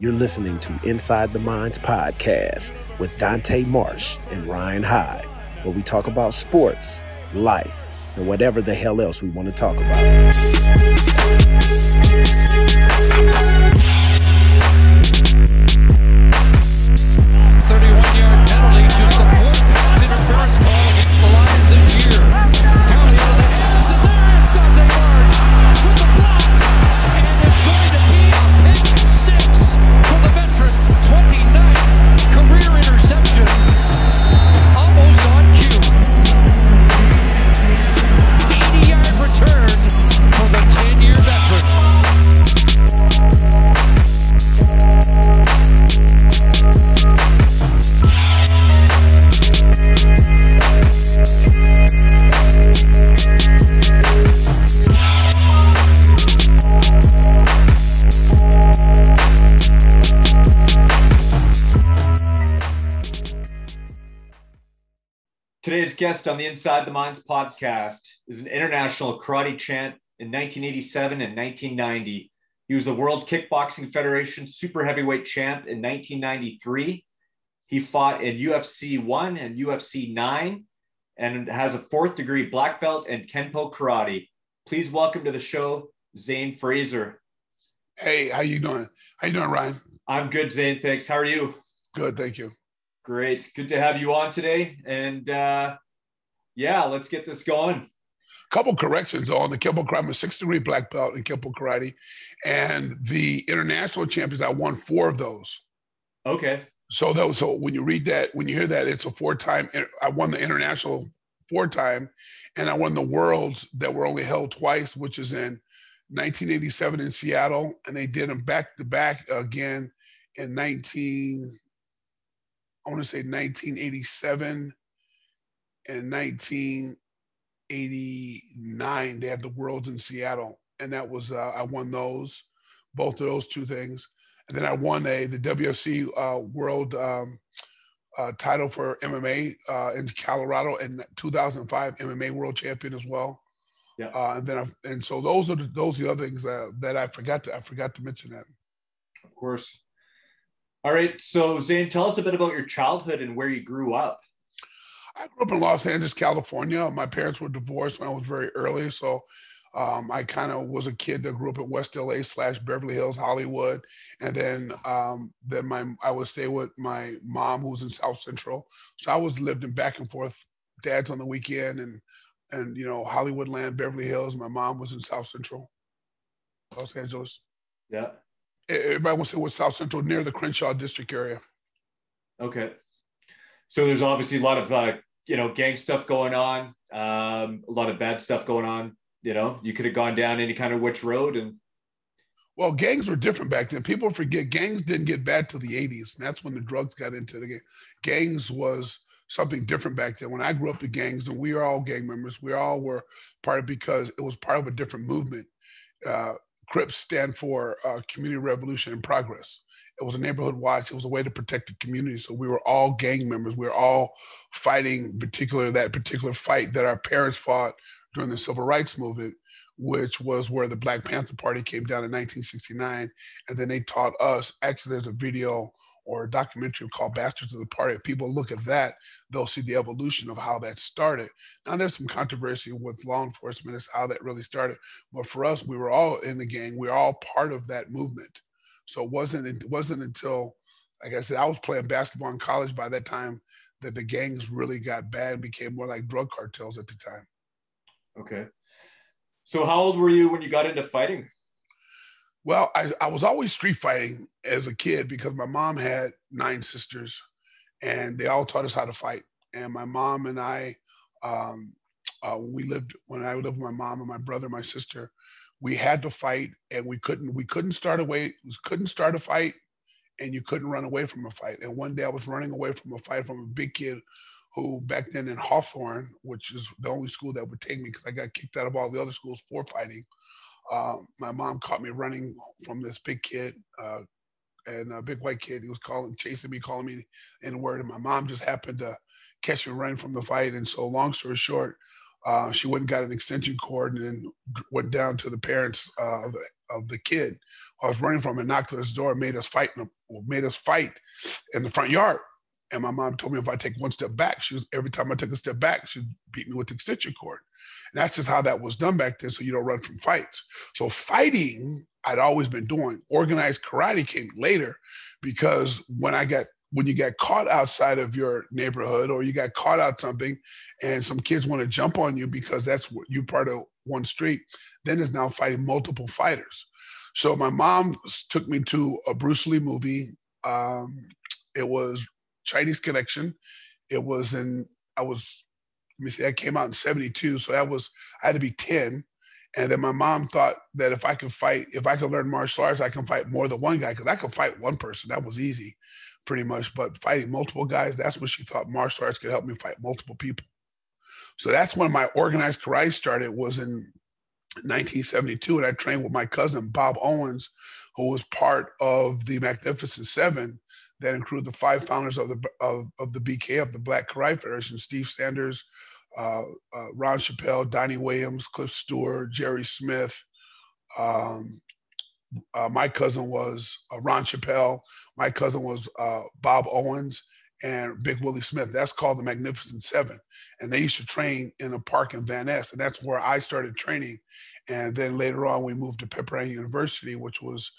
You're listening to Inside the Minds podcast with Dante Marsh and Ryan Heid, where we talk about sports, life, and whatever the hell else we want to talk about. 31-yard penalty to support interference call against the Lions this year. Today's guest on the Inside the Minds podcast is an international karate champ in 1987 and 1990. He was the World Kickboxing Federation super heavyweight champ in 1993. He fought in UFC 1 and UFC 9 and has a fourth degree black belt in Kenpo karate. Please welcome to the show Zane Frazier. Hey, how you doing? How you doing, Ryan? I'm good, Zane. Thanks. How are you? Good, thank you. Great. Good to have you on today. And uh, yeah, let's get this going. A couple corrections on the Kempo Karate. I'm a six degree black belt in Kempo Karate, and the international champions. I won four of those. Okay. So that was, so when you read that, when you hear that, it's a four time. I won the international four time, and I won the worlds that were only held twice, which is in 1987 in Seattle, and they did them back to back again in 19. I want to say 1987 and 1989. They had the Worlds in Seattle, and that was uh, I won those, both of those two things, and then I won a the WFC uh, World um, uh, title for MMA uh, in Colorado in 2005, MMA World Champion as well. Yeah. Uh, and then I, and so those are the, those are the other things that I forgot to I forgot to mention that. Of course. All right. So, Zane, tell us a bit about your childhood and where you grew up. I grew up in Los Angeles, California. My parents were divorced when I was very early, so um, I kind of was a kid that grew up in West LA slash Beverly Hills, Hollywood, and then um, then my I would stay with my mom who was in South Central. So I was lived in back and forth, dad's on the weekend, and and you know Hollywood land, Beverly Hills. My mom was in South Central, Los Angeles. Yeah. Everybody wants to say what South Central near the Crenshaw district area. Okay. So there's obviously a lot of uh, you know gang stuff going on, um, a lot of bad stuff going on. You know, you could have gone down any kind of which road, and Well, gangs were different back then. People forget gangs didn't get bad till the 80s. And that's when the drugs got into the game. Gangs was something different back then. When I grew up, the gangs, and we are all gang members. We all were part of because it was part of a different movement. Uh, CRIPS stand for uh, Community Revolution in Progress. It was a neighborhood watch. It was a way to protect the community. So we were all gang members. We were all fighting particular that particular fight that our parents fought during the civil rights movement, which was where the Black Panther Party came down in 1969. And then they taught us, actually, there's a video or a documentary called Bastards of the Party. If people look at that, they'll see the evolution of how that started. Now, there's some controversy with law enforcement as how that really started. But for us, we were all in the gang. We were all part of that movement. So it wasn't, it wasn't until, like I said, I was playing basketball in college by that time that the gangs really got bad and became more like drug cartels at the time. okay. So how old were you when you got into fighting? Well, I, I was always street fighting as a kid because my mom had nine sisters and they all taught us how to fight. And my mom and I, um, uh, we lived, when I lived with my mom and my brother, and my sister, we had to fight and we couldn't, we couldn't start a way, couldn't start a fight and you couldn't run away from a fight. And one day I was running away from a fight from a big kid who back then in Hawthorne, which is the only school that would take me because I got kicked out of all the other schools for fighting. Um, my mom caught me running from this big kid, uh, and a big white kid. He was calling, chasing me, calling me in word. And my mom just happened to catch me running from the fight. And so, long story short, Uh, she went and got an extension cord and then went down to the parents uh, of, the, of the kid I was running from and knocked on his door made us fight in the, made us fight in the front yard. And my mom told me if I take one step back, she was every time I took a step back, she'd beat me with the extension cord. And that's just how that was done back then. So you don't run from fights. So fighting, I'd always been doing. Organized karate came later because when I got when you get caught outside of your neighborhood or you got caught out something and some kids want to jump on you because that's what you part of one street, then it's now fighting multiple fighters. So my mom took me to a Bruce Lee movie. Um, it was Chinese Connection. It was in, I was, let me see, that came out in 72. So that was, I had to be 10. And then my mom thought that if I could fight, if I could learn martial arts, I can fight more than one guy because I could fight one person. That was easy, pretty much. But fighting multiple guys, that's what she thought martial arts could help me fight multiple people. So that's when my organized karate started. Was in 1972, and I trained with my cousin Bob Owens, who was part of the Magnificent Seven, that include the five founders of the of, of the BKF, the Black Karate Federation: Steve Sanders, uh, uh, Ron Chappell, Donnie Williams, Cliff Stewart, Jerry Smith. Um, uh, my cousin was uh, Ron Chappell. My cousin was uh, Bob Owens and Big Willie Smith. That's called the Magnificent Seven. And they used to train in a park in Van Ness. And that's where I started training. And then later on, we moved to Pepperdine University, which was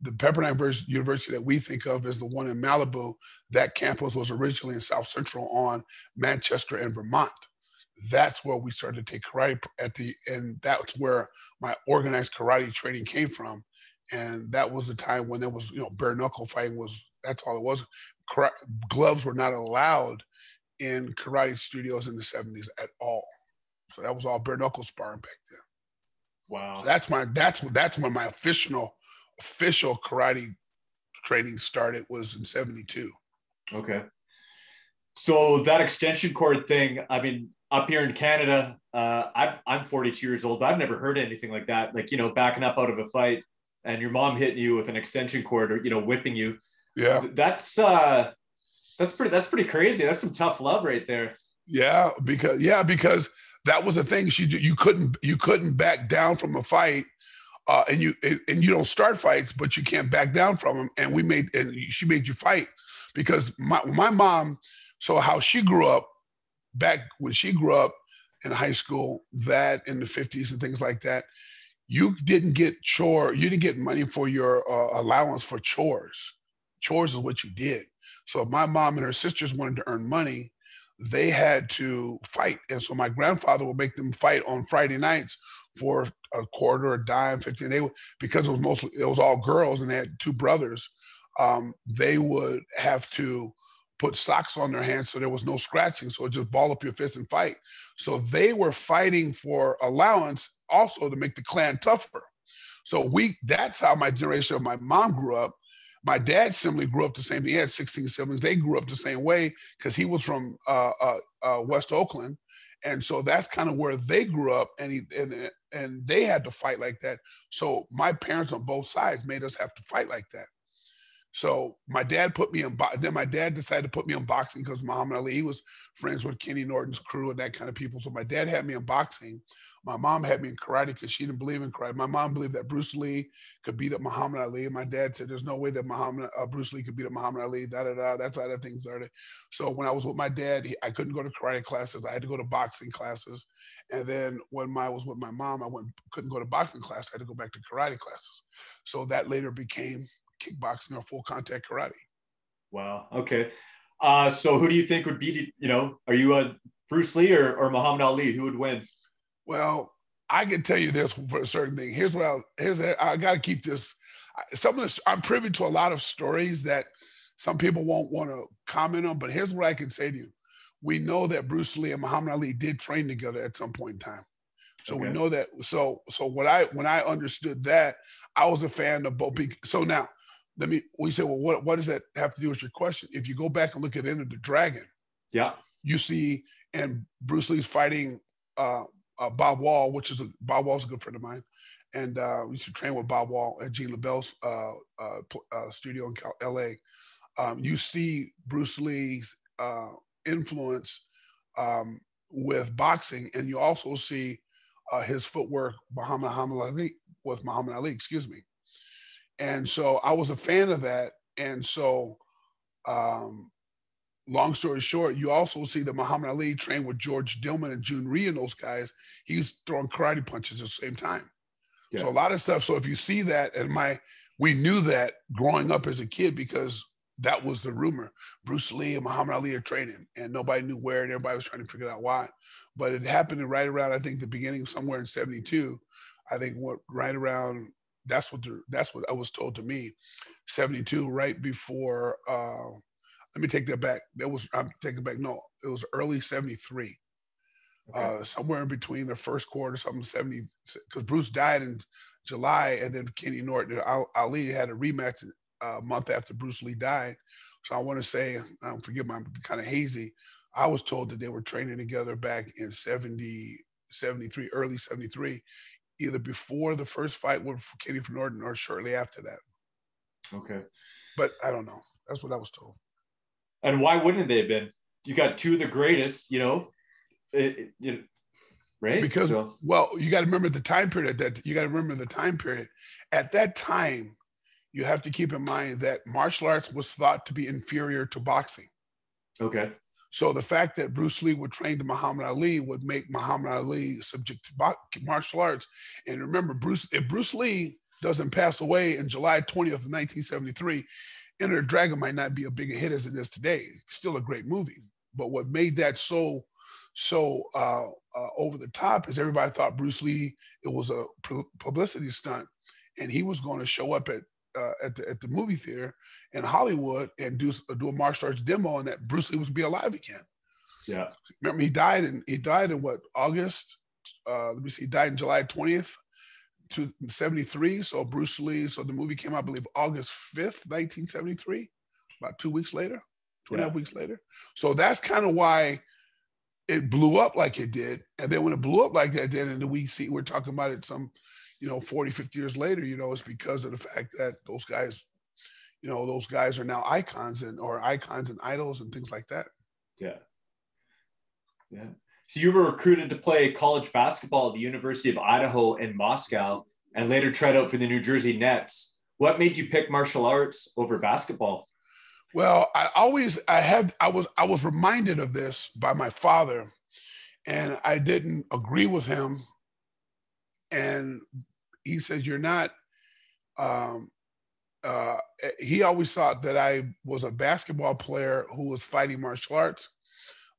the Pepperdine University that we think of as the one in Malibu. That campus was originally in South Central on Manchester and Vermont. That's where we started to take karate at the, and that's where my organized karate training came from. And that was the time when there was, you know, bare knuckle fighting was, that's all it was gloves were not allowed in karate studios in the 70s at all. So that was all bare knuckle sparring back then. Wow. So that's my that's what that's when my official official karate training started was in 72. Okay. So that extension cord thing, I mean, up here in Canada, uh, I've, I'm 42 years old, but I've never heard anything like that. Like, you know, backing up out of a fight and your mom hitting you with an extension cord or, you know, whipping you. Yeah. That's uh that's pretty that's pretty crazy. That's some tough love right there. Yeah, because yeah, because that was the thing. She you couldn't you couldn't back down from a fight. Uh, and you and you don't start fights, but you can't back down from them. And we made and she made you fight because my my mom. So how she grew up back when she grew up in high school, that in the fifties and things like that, you didn't get chore. You didn't get money for your uh, allowance for chores chores is what you did. So if my mom and her sisters wanted to earn money, they had to fight. And so my grandfather would make them fight on Friday nights for a quarter, a dime, 15. They would, because it was mostly, it was all girls and they had two brothers, um, they would have to put socks on their hands so there was no scratching. So just ball up your fist and fight. So they were fighting for allowance also to make the clan tougher. So we, that's how my generation of my mom grew up. My dad similarly grew up the same. He had 16 siblings. They grew up the same way because he was from uh, uh, uh, West Oakland, and so that's kind of where they grew up. And he and and they had to fight like that. So my parents on both sides made us have to fight like that. So my dad put me in. Bo- then my dad decided to put me in boxing because Muhammad Ali he was friends with Kenny Norton's crew and that kind of people. So my dad had me in boxing. My mom had me in karate because she didn't believe in karate. My mom believed that Bruce Lee could beat up Muhammad Ali. And my dad said, "There's no way that Muhammad uh, Bruce Lee could beat up Muhammad Ali." Da da da. That's how that thing started. So when I was with my dad, he, I couldn't go to karate classes. I had to go to boxing classes. And then when I was with my mom, I went couldn't go to boxing class. I had to go back to karate classes. So that later became kickboxing or full contact karate. Wow. Okay. Uh, so who do you think would beat you know, are you a Bruce Lee or, or Muhammad Ali? Who would win? Well, I can tell you this for a certain thing. Here's what I'll, here's a, I got to keep this. Some of this, I'm privy to a lot of stories that some people won't want to comment on, but here's what I can say to you. We know that Bruce Lee and Muhammad Ali did train together at some point in time. So okay. we know that. So, so what I, when I understood that, I was a fan of both. So now let me we say well what, what does that have to do with your question? If you go back and look at Enter the Dragon yeah. you see and bruce lee's fighting uh, uh, bob wall which is a bob wall's a good friend of mine. And uh, we used to train with bob wall at Gene LeBell's uh, uh, uh, studio in Cal- la um, you see bruce lee's influence um, with boxing, and you also see uh, his footwork Muhammad Ali with Muhammad Ali, excuse me. And so I was a fan of that. And so, um, long story short, you also see that Muhammad Ali trained with George Dillman and Jhoon Rhee and those guys. He's throwing karate punches at the same time. Yeah. So a lot of stuff. So if you see that, and my we knew that growing up as a kid because that was the rumor. Bruce Lee and Muhammad Ali are training, and nobody knew where, and everybody was trying to figure out why. But it happened right around, I think, the beginning somewhere in '72. I think what right around that's what the, that's what I was told to me, '72, right before. Uh, let me take that back. That was I'm taking back. No, it was early '73. Okay. Uh, somewhere in between the first quarter, something 70, because Bruce died in July, and then Kenny Norton and Ali had a rematch a month after Bruce Lee died. So I want to say, I don't forget, I'm kind of hazy. I was told that they were training together back in 70, 73, early 73, either before the first fight with Katie Kenny Norton or shortly after that. Okay. But I don't know. That's what I was told. And why wouldn't they have been? You got two of the greatest, you know, it, you know right? Because, so. well, you got to remember the time period at that you got to remember the time period. At that time, you have to keep in mind that martial arts was thought to be inferior to boxing. Okay. So the fact that Bruce Lee would train to Muhammad Ali would make Muhammad Ali subject to martial arts. And remember, Bruce, if Bruce Lee doesn't pass away in July 20th of 1973, Enter the Dragon might not be a big hit as it is today. still a great movie. But what made that so so uh, uh, over the top is everybody thought Bruce Lee it was a publicity stunt, and he was going to show up at uh, at the at the movie theater in Hollywood and do do a martial arts demo, and that Bruce Lee was be alive again. Yeah, remember he died in he died in what August? Uh, let me see, he died in July twentieth. To 73. So Bruce Lee, so the movie came out, I believe, August 5th, 1973, about two weeks later, two and a half weeks later. So that's kind of why it blew up like it did. And then when it blew up like that, then and we see we're talking about it some you know 40 50 years later you know it's because of the fact that those guys you know those guys are now icons and or icons and idols and things like that. Yeah. Yeah. So you were recruited to play college basketball at the university of idaho in moscow and later tried out for the new jersey nets. What made you pick martial arts over basketball? Well i always i had i was i was reminded of this by my father and i didn't agree with him and he says you're not um, uh, he always thought that I was a basketball player who was fighting martial arts.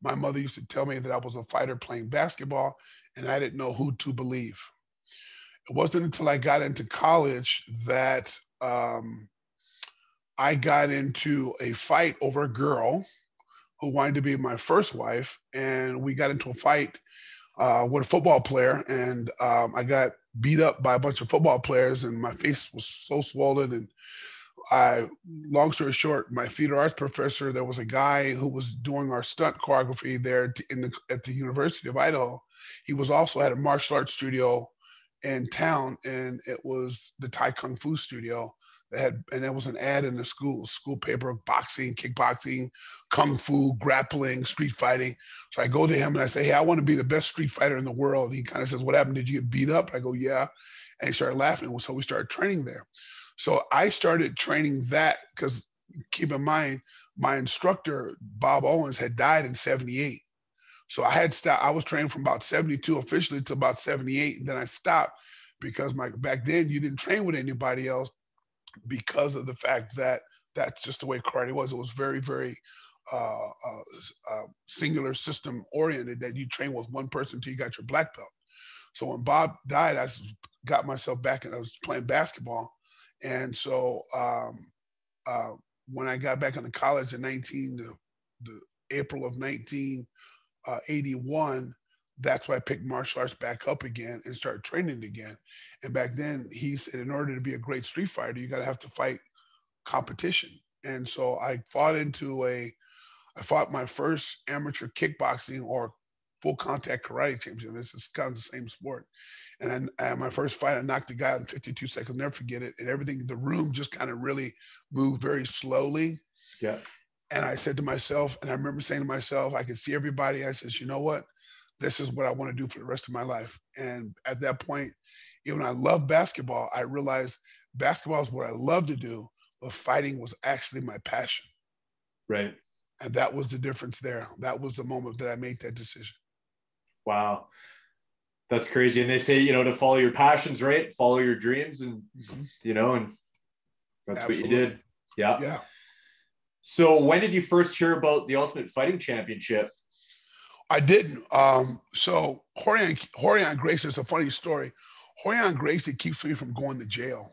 My mother used to tell me that I was a fighter playing basketball, and I didn't know who to believe. It wasn't until I got into college that um, I got into a fight over a girl who wanted to be my first wife, and we got into a fight uh, with a football player, and um, I got beat up by a bunch of football players, and my face was so swollen. And I, long story short, my theater arts professor, there was a guy who was doing our stunt choreography there in the, at the University of Idaho. He was also at a martial arts studio in town, and it was the Thai Kung Fu studio that had, and there was an ad in the school school paper boxing, kickboxing, kung fu, grappling, street fighting. So I go to him and I say, "Hey, I want to be the best street fighter in the world." He kind of says, "What happened? Did you get beat up?" I go, "Yeah," and he started laughing. So we started training there. So I started training that because keep in mind, my instructor Bob Owens had died in '78. So I had stopped. I was training from about 72 officially to about 78. And then I stopped because my back then you didn't train with anybody else because of the fact that that's just the way karate was. It was very, very uh, uh, uh, singular system oriented that you train with one person until you got your black belt. So when Bob died, I got myself back and I was playing basketball. And so um, uh, when I got back into college in 19, the, the April of 19, uh, 81, that's why I picked martial arts back up again and started training again. And back then, he said, in order to be a great street fighter, you got to have to fight competition. And so I fought into a, I fought my first amateur kickboxing or full contact karate championship. This is kind of the same sport. And and my first fight, I knocked the guy out in 52 seconds. Never forget it. And everything, the room just kind of really moved very slowly. Yeah. And I said to myself, and I remember saying to myself, I could see everybody. I says, you know what? This is what I want to do for the rest of my life. And at that point, even I love basketball, I realized basketball is what I love to do, but fighting was actually my passion. Right. And that was the difference there. That was the moment that I made that decision. Wow. That's crazy. And they say, you know, to follow your passions, right? Follow your dreams and, Mhm. you know, and that's Absolutely. what you did. Yeah. Yeah. So when did you first hear about the Ultimate Fighting Championship? I didn't. Um, so Rorion Rorion Gracie is a funny story. Rorion Gracie keeps me from going to jail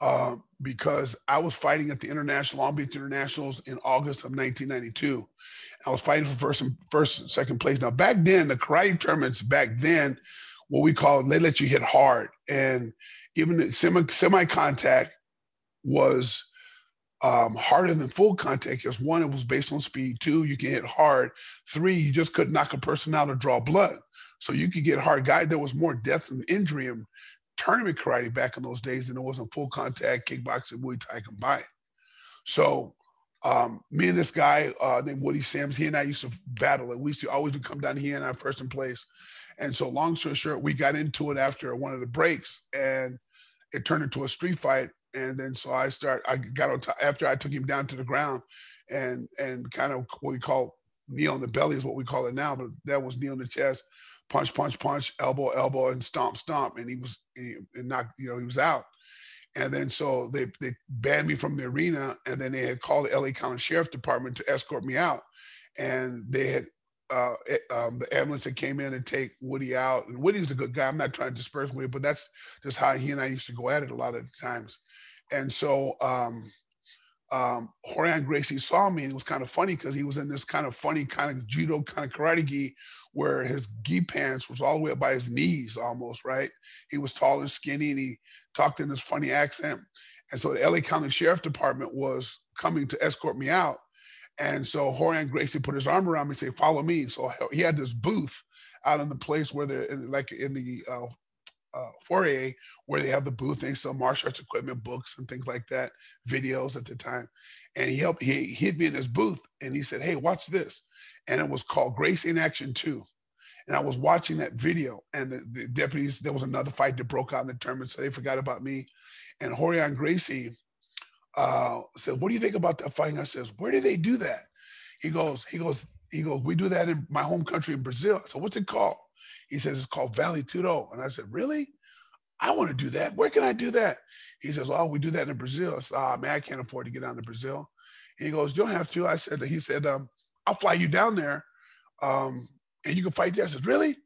uh, because I was fighting at the International Long Beach Internationals in August of 1992. I was fighting for first and first second place. Now back then, the karate tournaments back then, what we call they let you hit hard, and even the semi semi contact was um, harder than full contact because one, it was based on speed. Two, you can hit hard. Three, you just couldn't knock a person out or draw blood. So you could get hard. Guy, there was more death and injury in tournament karate back in those days than it was in full contact kickboxing, Muay Thai combined. So um, me and this guy uh, named Woody Sams, he and I used to battle it. We used to always come down here and I first in place. And so long story short, we got into it after one of the breaks and it turned into a street fight and then so I start I got on top after I took him down to the ground and and kind of what we call knee on the belly is what we call it now, but that was knee on the chest, punch, punch, punch, elbow, elbow, and stomp, stomp, and he was he, and knocked you know he was out. And then so they they banned me from the arena, and then they had called the LA County Sheriff Department to escort me out, and they had uh, um, the ambulance that came in and take Woody out. And Woody was a good guy. I'm not trying to disperse Woody, but that's just how he and I used to go at it a lot of times. And so um, um, Rorion Gracie saw me, and it was kind of funny because he was in this kind of funny kind of judo kind of karate gi, where his gi pants was all the way up by his knees almost, right? He was tall and skinny, and he talked in this funny accent. And so the LA County Sheriff Department was coming to escort me out. And so Rorion Gracie put his arm around me and said, follow me. So he had this booth out in the place where they're like in the uh, uh, foyer where they have the booth. They sell martial arts equipment, books, and things like that, videos at the time. And he helped, he hid me in his booth and he said, Hey, watch this. And it was called Gracie in Action 2. And I was watching that video, and the, the deputies, there was another fight that broke out in the tournament, so they forgot about me. And Rorion Gracie uh, said, What do you think about that fight? And I says, Where did they do that? He goes, he goes, he goes, we do that in my home country in Brazil. Said, what's it called? He says, it's called Vale Tudo. And I said, really? I want to do that. Where can I do that? He says, oh, we do that in Brazil. I said, oh, man, I can't afford to get down to Brazil. He goes, you don't have to. I said, he said, um, I'll fly you down there um, and you can fight there. I said, really?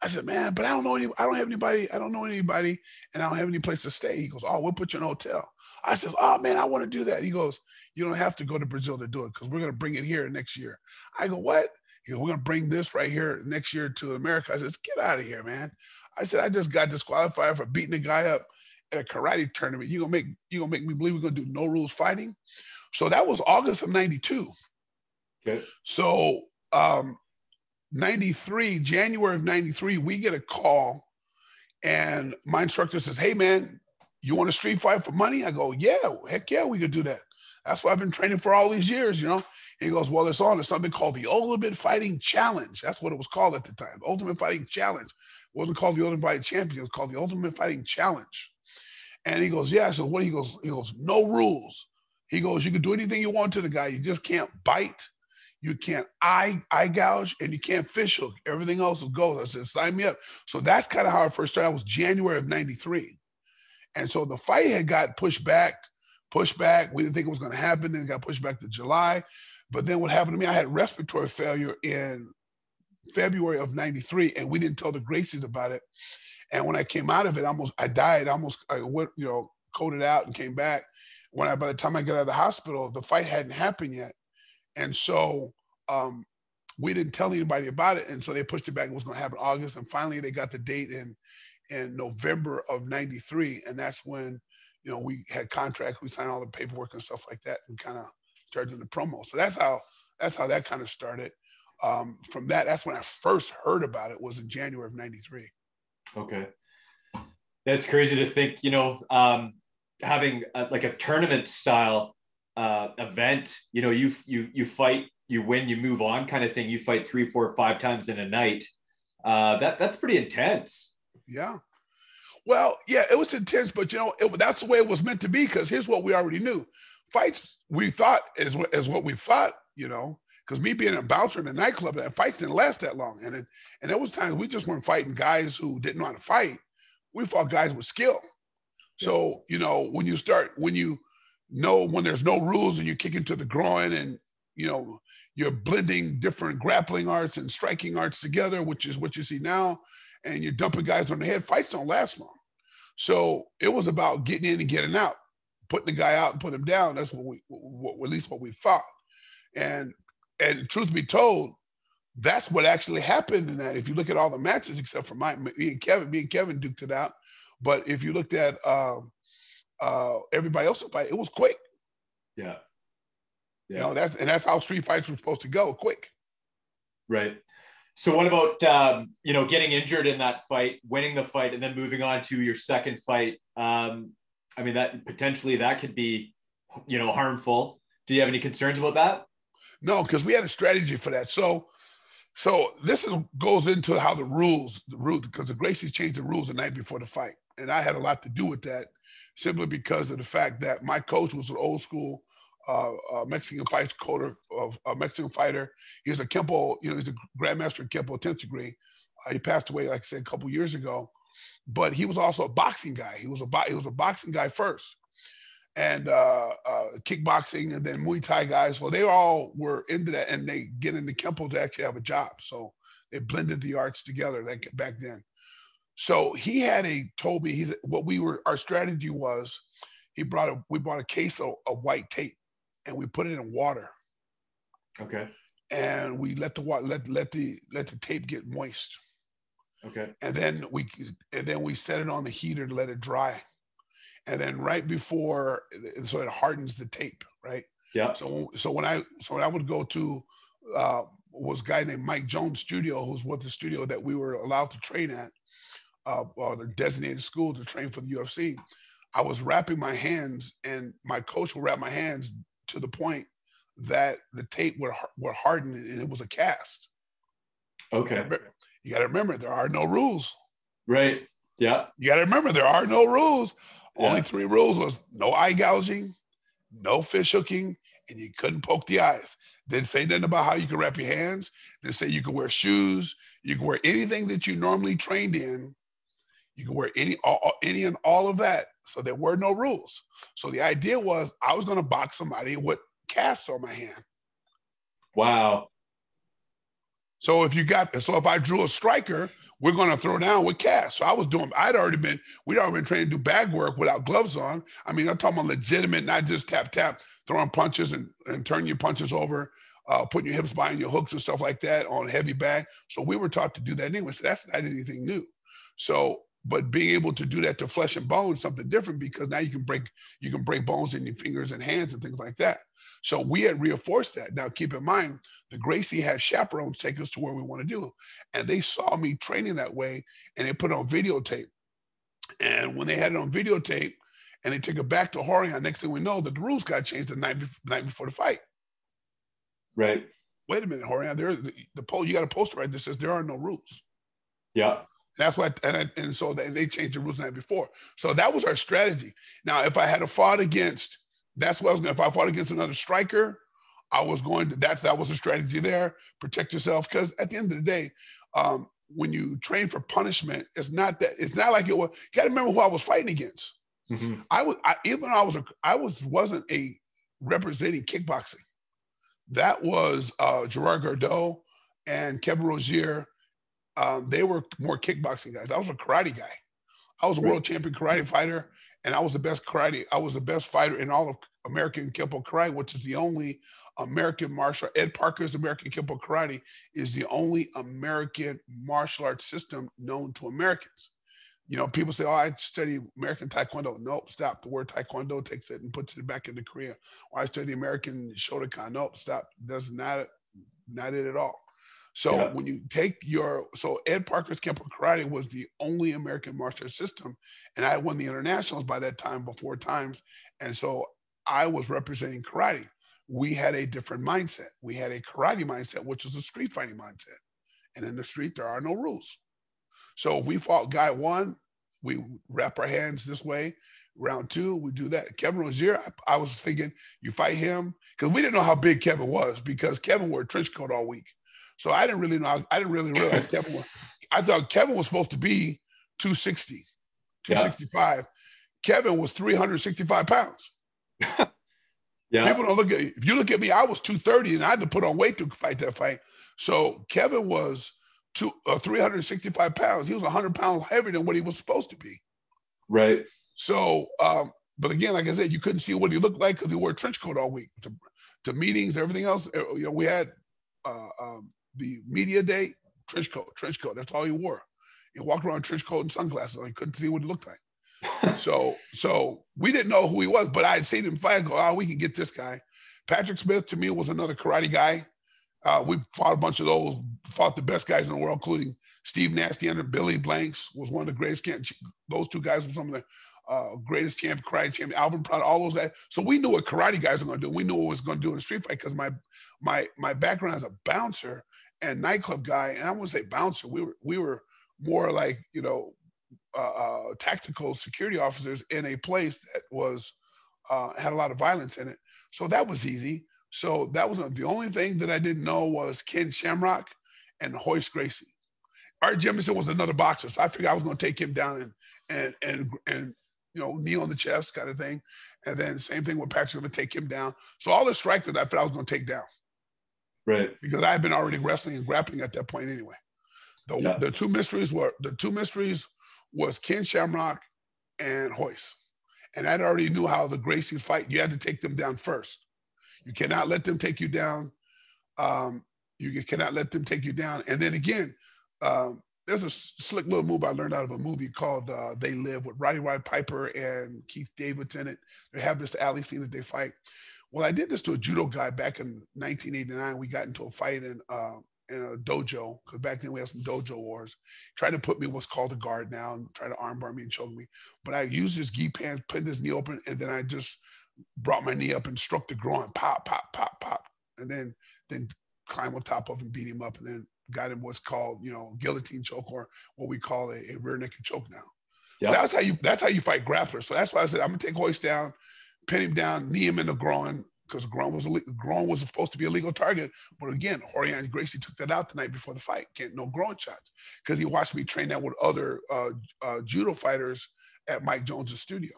I said, man, but I don't know any, I don't have anybody, I don't know anybody, and I don't have any place to stay. He goes, Oh, we'll put you in a hotel. I says, Oh man, I want to do that. He goes, You don't have to go to Brazil to do it because we're gonna bring it here next year. I go, What? He goes, We're gonna bring this right here next year to America. I says, Get out of here, man. I said, I just got disqualified for beating a guy up at a karate tournament. You gonna make you gonna make me believe we're gonna do no rules fighting? So that was August of 92. Okay. So um 93, January of 93, we get a call and my instructor says, Hey man, you want a street fight for money? I go, Yeah, heck yeah, we could do that. That's what I've been training for all these years, you know. He goes, Well, it's on. There's something called the Ultimate Fighting Challenge. That's what it was called at the time. Ultimate Fighting Challenge. It wasn't called the Ultimate Fighting Champion, it was called the Ultimate Fighting Challenge. And he goes, Yeah. So what he goes, he goes, no rules. He goes, you can do anything you want to the guy. You just can't bite. You can't eye eye gouge and you can't fish hook. Everything else will go. I said, sign me up. So that's kind of how I first started. It was January of 93. And so the fight had got pushed back, pushed back. We didn't think it was going to happen. Then it got pushed back to July. But then what happened to me, I had respiratory failure in February of 93, and we didn't tell the Gracies about it. And when I came out of it, almost I died, almost I went, you know, coded out and came back. When I by the time I got out of the hospital, the fight hadn't happened yet. And so um, we didn't tell anybody about it. And so they pushed it back. It was going to happen in August. And finally they got the date in in November of 93. And that's when, you know, we had contracts, we signed all the paperwork and stuff like that and kind of started the promo. So that's how that's how that kind of started. Um, from that, that's when I first heard about it was in January of 93. Okay. That's crazy to think, you know, um, having a, like a tournament style uh, event, you know, you, you, you fight, you win, you move on kind of thing. You fight three, four, five times in a night. Uh, that that's pretty intense. Yeah. Well, yeah, it was intense, but you know, it, that's the way it was meant to be. Because here's what we already knew: fights we thought is what is what we thought. You know, because me being a bouncer in a nightclub, and fights didn't last that long, and it, and there was times we just weren't fighting guys who didn't know how to fight. We fought guys with skill. So you know, when you start when you know when there's no rules and you kick into the groin and you know you're blending different grappling arts and striking arts together, which is what you see now, and you're dumping guys on the head. Fights don't last long. So it was about getting in and getting out, putting the guy out and put him down. That's what we, what, at least what we thought. And and truth be told, that's what actually happened in that. If you look at all the matches, except for my me and Kevin, me and Kevin duked it out. But if you looked at uh, uh, everybody else's fight, it was quick. Yeah. You know, that's and that's how street fights were supposed to go, quick. Right. So what about um, you know getting injured in that fight, winning the fight, and then moving on to your second fight? Um, I mean that potentially that could be you know harmful. Do you have any concerns about that? No, because we had a strategy for that. So, so this is goes into how the rules, the rules, because the Gracies changed the rules the night before the fight, and I had a lot to do with that, simply because of the fact that my coach was an old school uh, uh, Mexican fight coder of a Mexican fighter. He's a Kempo, you know, he's a grandmaster in Kempo 10th degree. Uh, he passed away, like I said, a couple years ago. But he was also a boxing guy. He was a bo- he was a boxing guy first, and uh, uh, kickboxing, and then Muay Thai guys. Well, they all were into that, and they get into Kempo to actually have a job. So they blended the arts together back then. So he had a told me he's what we were our strategy was he brought a we brought a case of, of white tape and we put it in water Okay. and we let the water let let the let the tape get moist Okay. and then we and then we set it on the heater to let it dry and then right before so it hardens the tape right Yeah. so so when i so when i would go to uh was a guy named mike jones studio who's with the studio that we were allowed to train at uh or the designated school to train for the ufc i was wrapping my hands and my coach would wrap my hands to the point that the tape would, would harden and it was a cast Okay. you got to remember there are no rules Right. Yeah. You got to remember there are no rules. Only three rules was no eye gouging, no fish hooking, and you couldn't poke the eyes. Didn't say nothing about how you could wrap your hands. Didn't say you could wear shoes. You could wear anything that you normally trained in. You could wear any, all, all- any and all of that. So there were no rules. So the idea was I was going to box somebody with cast on my hand. Wow. So if you got, so if I drew a striker, we're going to throw down with cast. So I was doing, I'd already been, we'd already been trained to do bag work without gloves on. I mean, I'm talking about legitimate, not just tap, tap, throwing punches and, and turning your punches over, uh, putting your hips behind your hooks and stuff like that on heavy bag. So we were taught to do that anyway. So that's not anything new. So, but being able to do that to flesh and bone is something different because now you can break, you can break bones in your fingers and hands and things like that. So we had reinforced that. Now keep in mind, the Gracie had chaperones take us to where we want to do. And they saw me training that way and they put it on videotape. And when they had it on videotape and they took it back to Rorion, next thing we know that the rules got changed the night, bef- the night before the fight. Right. Wait a minute, Rorion, there the, the poll, you got a poster right there says there are no rules. Yeah. That's what, and, I, and so they, they changed the rules night before. So that was our strategy. Now, if I had a fought against, that's what I was going. to If I fought against another striker, I was going to. That's that was a strategy there. Protect yourself because at the end of the day, um, when you train for punishment, it's not that. It's not like it was. You got to remember who I was fighting against. Mhm. I was I, even I was a, I was wasn't a representing kickboxing. That was uh, Gerard Gordeau and Kevin Rosier. Um, they were more kickboxing guys. I was a karate guy. I was a world champion karate fighter, and I was the best karate. I was the best fighter in all of American Kempo Karate, which is the only American martial. Ed Parker's American Kempo Karate is the only American martial arts system known to Americans. You know, people say, "Oh, I study American Taekwondo." Nope, stop. The word Taekwondo takes it and puts it back into Korea. Or I study American Shotokan. Nope, stop. That's not not it at all. So Yeah. when you take your so Ed Parker's Kempo Karate was the only American martial arts system, and I won the internationals by that time before times, and so I was representing karate. We had a different mindset. We had a karate mindset, which was a street fighting mindset, And in the street, there are no rules. So if we fought guy one, we wrap our hands this way. Round two, we do that. Kevin Rosier, I, I was thinking you fight him because we didn't know how big Kevin was because Kevin wore a trench coat all week. So I didn't really know. I didn't really realize Kevin was. I thought Kevin was supposed to be 260, 265. Yeah. Kevin was 365 pounds. yeah. People don't look at if you look at me, I was 230 and I had to put on weight to fight that fight. So Kevin was two, uh, 365 pounds. He was 100 pounds heavier than what he was supposed to be. Right. So, um, but again, like I said, you couldn't see what he looked like because he wore a trench coat all week to, to meetings, everything else. Uh, you know, we had uh, um, the media day trench coat, trench coat. That's all he wore. He walked around trench coat and sunglasses. I couldn't see what he looked like. so, so we didn't know who he was, but I had seen him fight. Go, oh, we can get this guy. Patrick Smith to me was another karate guy. Uh, we fought a bunch of those, fought the best guys in the world, including Steve Nasty and Billy Blanks was one of the greatest. Camp- those two guys were some of the uh, greatest champ, karate champ, Alvin Prouder, all those guys. So we knew what karate guys were going to do. We knew what was going to do in a street fight because my my my background as a bouncer and nightclub guy, and I wouldn't say bouncer. We were we were more like you know uh, uh, tactical security officers in a place that was uh, had a lot of violence in it. So that was easy. So that was the only thing that I didn't know was Ken Shamrock and Royce Gracie. Art Jimmerson was another boxer, so I figured I was going to take him down and and and and you know knee on the chest kind of thing, and then same thing with Patrick going to take him down. So all the strikers I thought I was going to take down, right? Because I had been already wrestling and grappling at that point anyway. The yeah. the two mysteries were the two mysteries was Ken Shamrock and Royce. and I already knew how the Gracies fight. You had to take them down first. You cannot let them take you down. Um, you cannot let them take you down. And then again, um, there's a slick little move I learned out of a movie called uh, They Live with Roddy Roddy Piper and Keith David in it. They have this alley scene that they fight. Well, I did this to a judo guy back in 1989. We got into a fight in uh, in a dojo because back then we had some dojo wars. Tried to put me what's called a guard now and try to armbar me and choke me. But I used his gi pants, put his knee open, and then I just brought my knee up and struck the groin, pop, pop, pop, pop, and then then climb on top of him, beat him up, and then got him what's called you know guillotine choke or what we call a, a rear naked choke now. Yep. So that's how you that's how you fight grapplers. So that's why I said I'm gonna take Royce down, pin him down, knee him in the groin because groin was groin was supposed to be a legal target. But again, Rorion Gracie took that out the night before the fight. Can't no groin shots because he watched me train that with other uh, uh, judo fighters at Mike Jones's studio.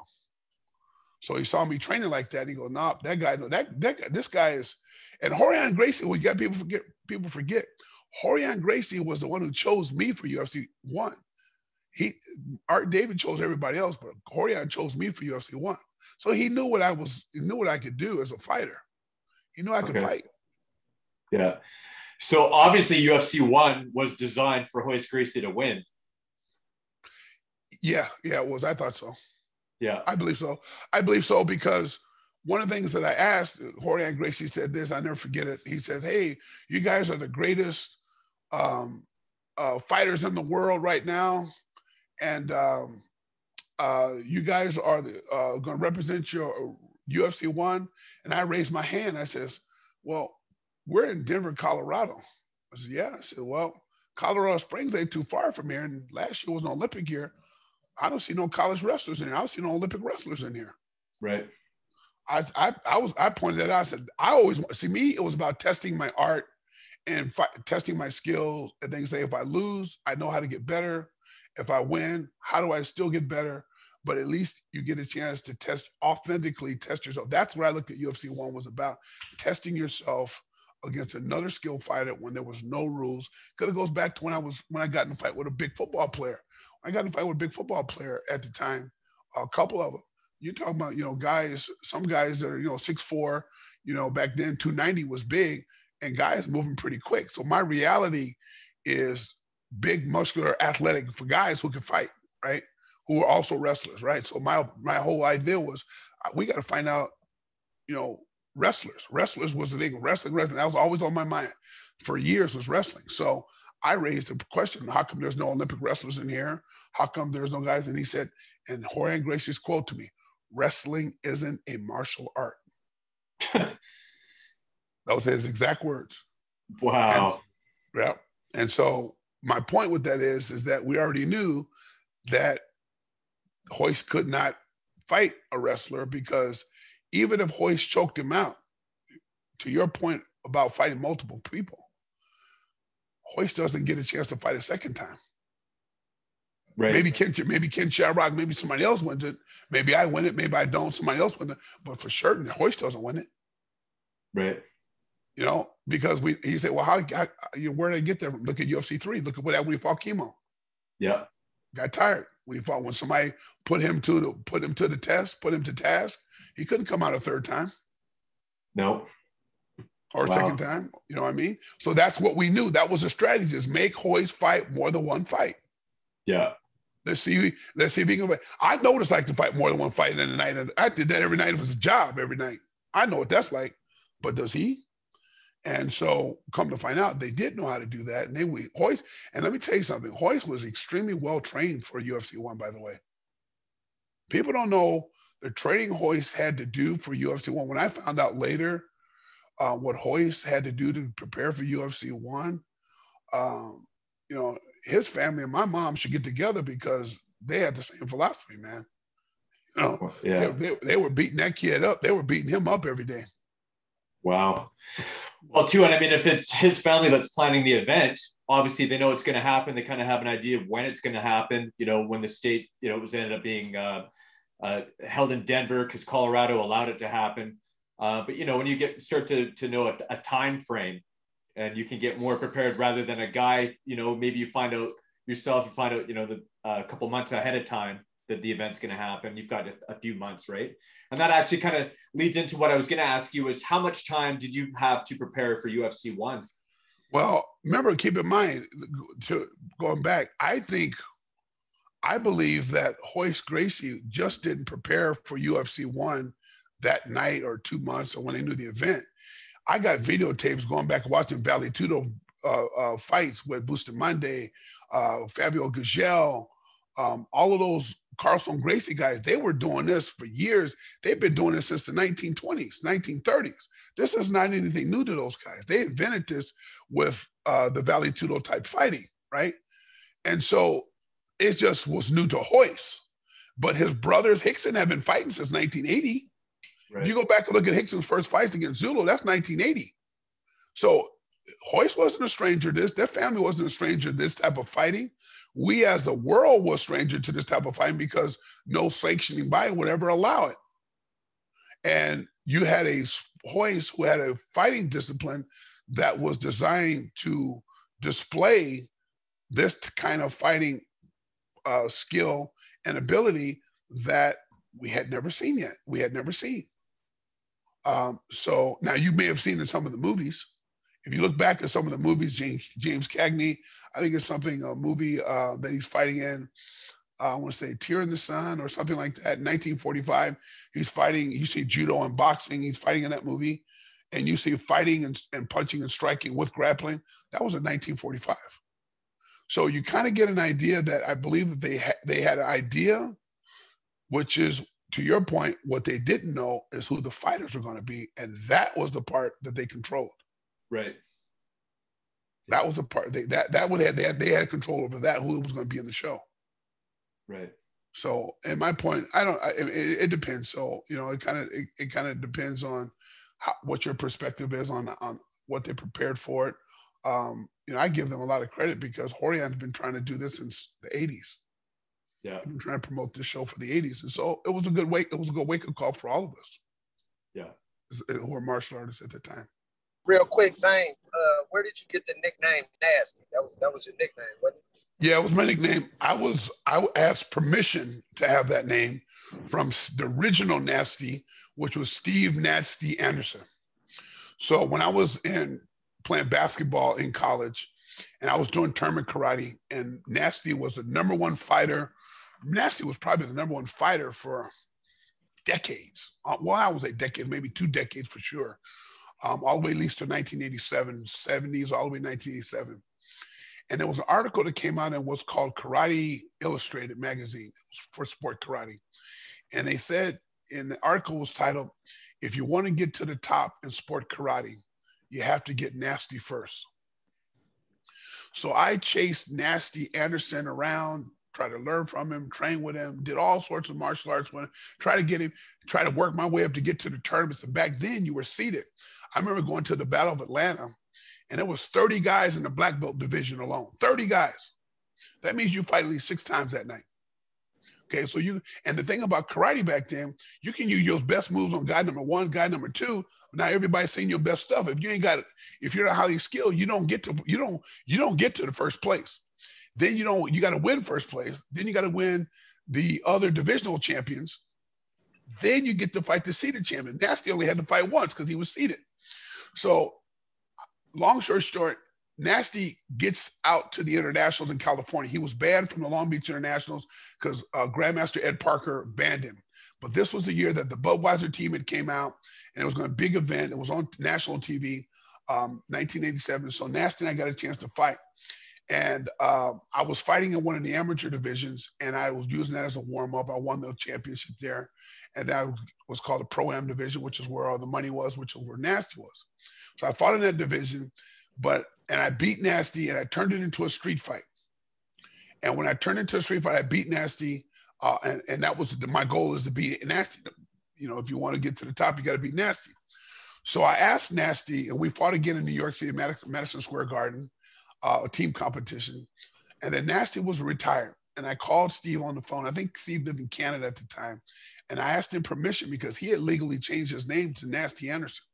So he saw me training like that. he go, nah, that guy, no, that that this guy is. And Rorion Gracie, we got people forget. People forget. Rorion Gracie was the one who chose me for UFC one. He Art Davie chose everybody else, but Rorion chose me for UFC one. So he knew what I was. He knew what I could do as a fighter. He knew I could okay. fight. Yeah. So obviously UFC one was designed for Royce Gracie to win. Yeah, yeah, it was. I thought so. Yeah. I believe so. I believe so because one of the things that I asked, Rorion Gracie said this, I never forget it. He says, Hey, you guys are the greatest um, uh, fighters in the world right now. And um, uh, you guys are uh, going to represent your UFC one. And I raised my hand. I says, Well, we're in Denver, Colorado. I said, Yeah. I said, Well, Colorado Springs ain't too far from here. And last year was an Olympic year. I don't see no college wrestlers in here. I don't see no Olympic wrestlers in here. Right. I, I, I was I pointed that out. I said I always see me. It was about testing my art and fi- testing my skills and things. Say if I lose, I know how to get better. If I win, how do I still get better? But at least you get a chance to test authentically test yourself. That's what I looked at UFC one was about testing yourself against another skilled fighter when there was no rules. Because it goes back to when I was when I got in a fight with a big football player. I got in a fight with a big football player at the time, a couple of them. You're talking about, you know, guys, some guys that are, you know, six four, you know, back then 290 was big and guys moving pretty quick. So my reality is big, muscular, athletic for guys who can fight, right? Who are also wrestlers, right? So my my whole idea was uh, we got to find out, you know, wrestlers. Wrestlers was the thing. Wrestling, wrestling. That was always on my mind for years was wrestling. So I raised the question, how come there's no Olympic wrestlers in here? How come there's no guys? And he said, and Rorion Gracie's quote to me, wrestling isn't a martial art. Those his exact words. Wow. And, yeah. And so my point with that is, is that we already knew that Royce could not fight a wrestler because even if Royce choked him out, to your point about fighting multiple people, Royce doesn't get a chance to fight a second time. Right. Maybe Ken, maybe Ken Shamrock, maybe somebody else wins it. Maybe I win it, maybe I don't. Somebody else wins it. But for certain, Hoist doesn't win it. Right. You know, because we he said, well, how, how you where did I get there from? Look at UFC three. Look at what happened when he fought Kimo. Yeah. Got tired when he fought. When somebody put him to the put him to the test, put him to task, he couldn't come out a third time No. or a Wow. second time. You know what I mean? So that's what we knew. That was a strategy: is make Royce fight more than one fight. Yeah. Let's see. Let's see if he can. fight. I noticed like to fight more than one fight in a night. And I did that every night. It was a job every night. I know what that's like. But does he? And so, come to find out, they did know how to do that. And they we Royce. And let me tell you something. Royce was extremely well trained for UFC one. By the way, people don't know the training Royce had to do for UFC one. When I found out later uh, what Royce had to do to prepare for UFC one, um, you know, his family and my mom should get together because they had the same philosophy, man. You know, Yeah. they, they, they were beating that kid up. They were beating him up every day. Wow. Well, too, and I mean, if it's his family that's planning the event, obviously they know it's going to happen. They kind of have an idea of when it's going to happen. You know, when the state, you know, it was ended up being uh, uh, held in Denver because Colorado allowed it to happen. Uh, but you know, when you get start to to know a, a time frame, and you can get more prepared rather than a guy. You know, maybe you find out yourself. You find out, you know, the uh, a couple months ahead of time that the event's going to happen. You've got a, few months, right? And that actually kind of leads into what I was going to ask you: is how much time did you have to prepare for UFC one? Well, remember, keep in mind, to going back, I think, I believe that Royce Gracie just didn't prepare for UFC one that night or two months or when they knew the event. I got videotapes going back watching Vale Tudo uh, uh, fights with Bustamante, uh, Fabio Gurgel, um, all of those Carlson Gracie guys. They were doing this for years. They've been doing this since the 1920s, 1930s. This is not anything new to those guys. They invented this with uh, the Vale Tudo type fighting, right? And so it just was new to Royce. But his brothers Rickson have been fighting since 1980. If you go back and look at Rickson's first fights against Zulu, that's 1980. So Royce wasn't a stranger to this. Their family wasn't a stranger to this type of fighting. We as the world were stranger to this type of fighting because no sanctioning body would ever allow it. And you had a Royce who had a fighting discipline that was designed to display this kind of fighting uh, skill and ability that we had never seen yet. We had never seen. Um, so now you may have seen in some of the movies. If you look back at some of the movies, James James Cagney, I think it's something a movie uh, that he's fighting in. Uh, I want to say Tear in the Sun or something like that. 1945, he's fighting. You see judo and boxing. He's fighting in that movie, and you see fighting and, and punching and striking with grappling. That was in 1945. So you kind of get an idea that I believe that they ha- they had an idea, which is to your point, what they didn't know is who the fighters were going to be, and that was the part that they controlled. Right. That was a part they that that would have they had they had control over that who was going to be in the show. Right. So, and my point, I don't. I, it, it depends. So, you know, it kind of it, it kind of depends on how, what your perspective is on on what they prepared for it. Um, you know, I give them a lot of credit because Rorion's been trying to do this since the '80s. Yeah. Been trying to promote this show for the '80s, and so it was a good wake. It was a good wake up call for all of us. Yeah. who were martial artists at the time. Real quick, Zane, uh, where did you get the nickname Nasty? That was that was your nickname, wasn't it? Yeah, it was my nickname. I was I asked permission to have that name from the original Nasty, which was Steve Nasty Anderson. So when I was in playing basketball in college, and I was doing tournament karate, and Nasty was the number one fighter. Nasty was probably the number one fighter for decades. Uh, well, I was a decade, maybe two decades for sure. Um, all the way at least to 1987, 70s, all the way 1987 and there was an article that came out and was called Karate Illustrated magazine for sport karate. And they said, and the article was titled, If you want to get to the top in sport karate, you have to get nasty first. So I chased Nasty Anderson around, tried to learn from him, train with him, did all sorts of martial arts with try to get him, try to work my way up to get to the tournaments. And back then you were seated. I remember going to the Battle of Atlanta and there was 30 guys in the black belt division alone. 30 guys. That means you fight at least six times that night. Okay, so you and the thing about karate back then, you can use your best moves on guy number one, guy number two. Now everybody's seeing your best stuff. If you ain't got it, if you're not highly skilled, you don't get to you don't you don't get to the first place. Then you don't you got to win first place. Then you got to win the other divisional champions. Then you get to fight the seeded champion. Nasty only had to fight once because he was seeded. So, long short short, Nasty gets out to the internationals in California. He was banned from the Long Beach Internationals because uh, Grandmaster Ed Parker banned him. But this was the year that the Budweiser team had came out, and it was going to a big event. It was on national TV, um, 1987. So Nasty and I got a chance to fight, and uh, I was fighting in one of the amateur divisions, and I was using that as a warm up. I won the championship there, and that was called the Pro Am division, which is where all the money was, which is where Nasty was. So I fought in that division, but and I beat Nasty and I turned it into a street fight. And when I turned into a street fight, I beat Nasty. Uh, and, and that was the, my goal is to beat Nasty. You know, if you want to get to the top, you got to beat Nasty. So I asked Nasty, and we fought again in New York City, Madison Square Garden, uh, a team competition. And then Nasty was retired. And I called Steve on the phone. I think Steve lived in Canada at the time. And I asked him permission because he had legally changed his name to Nasty Anderson.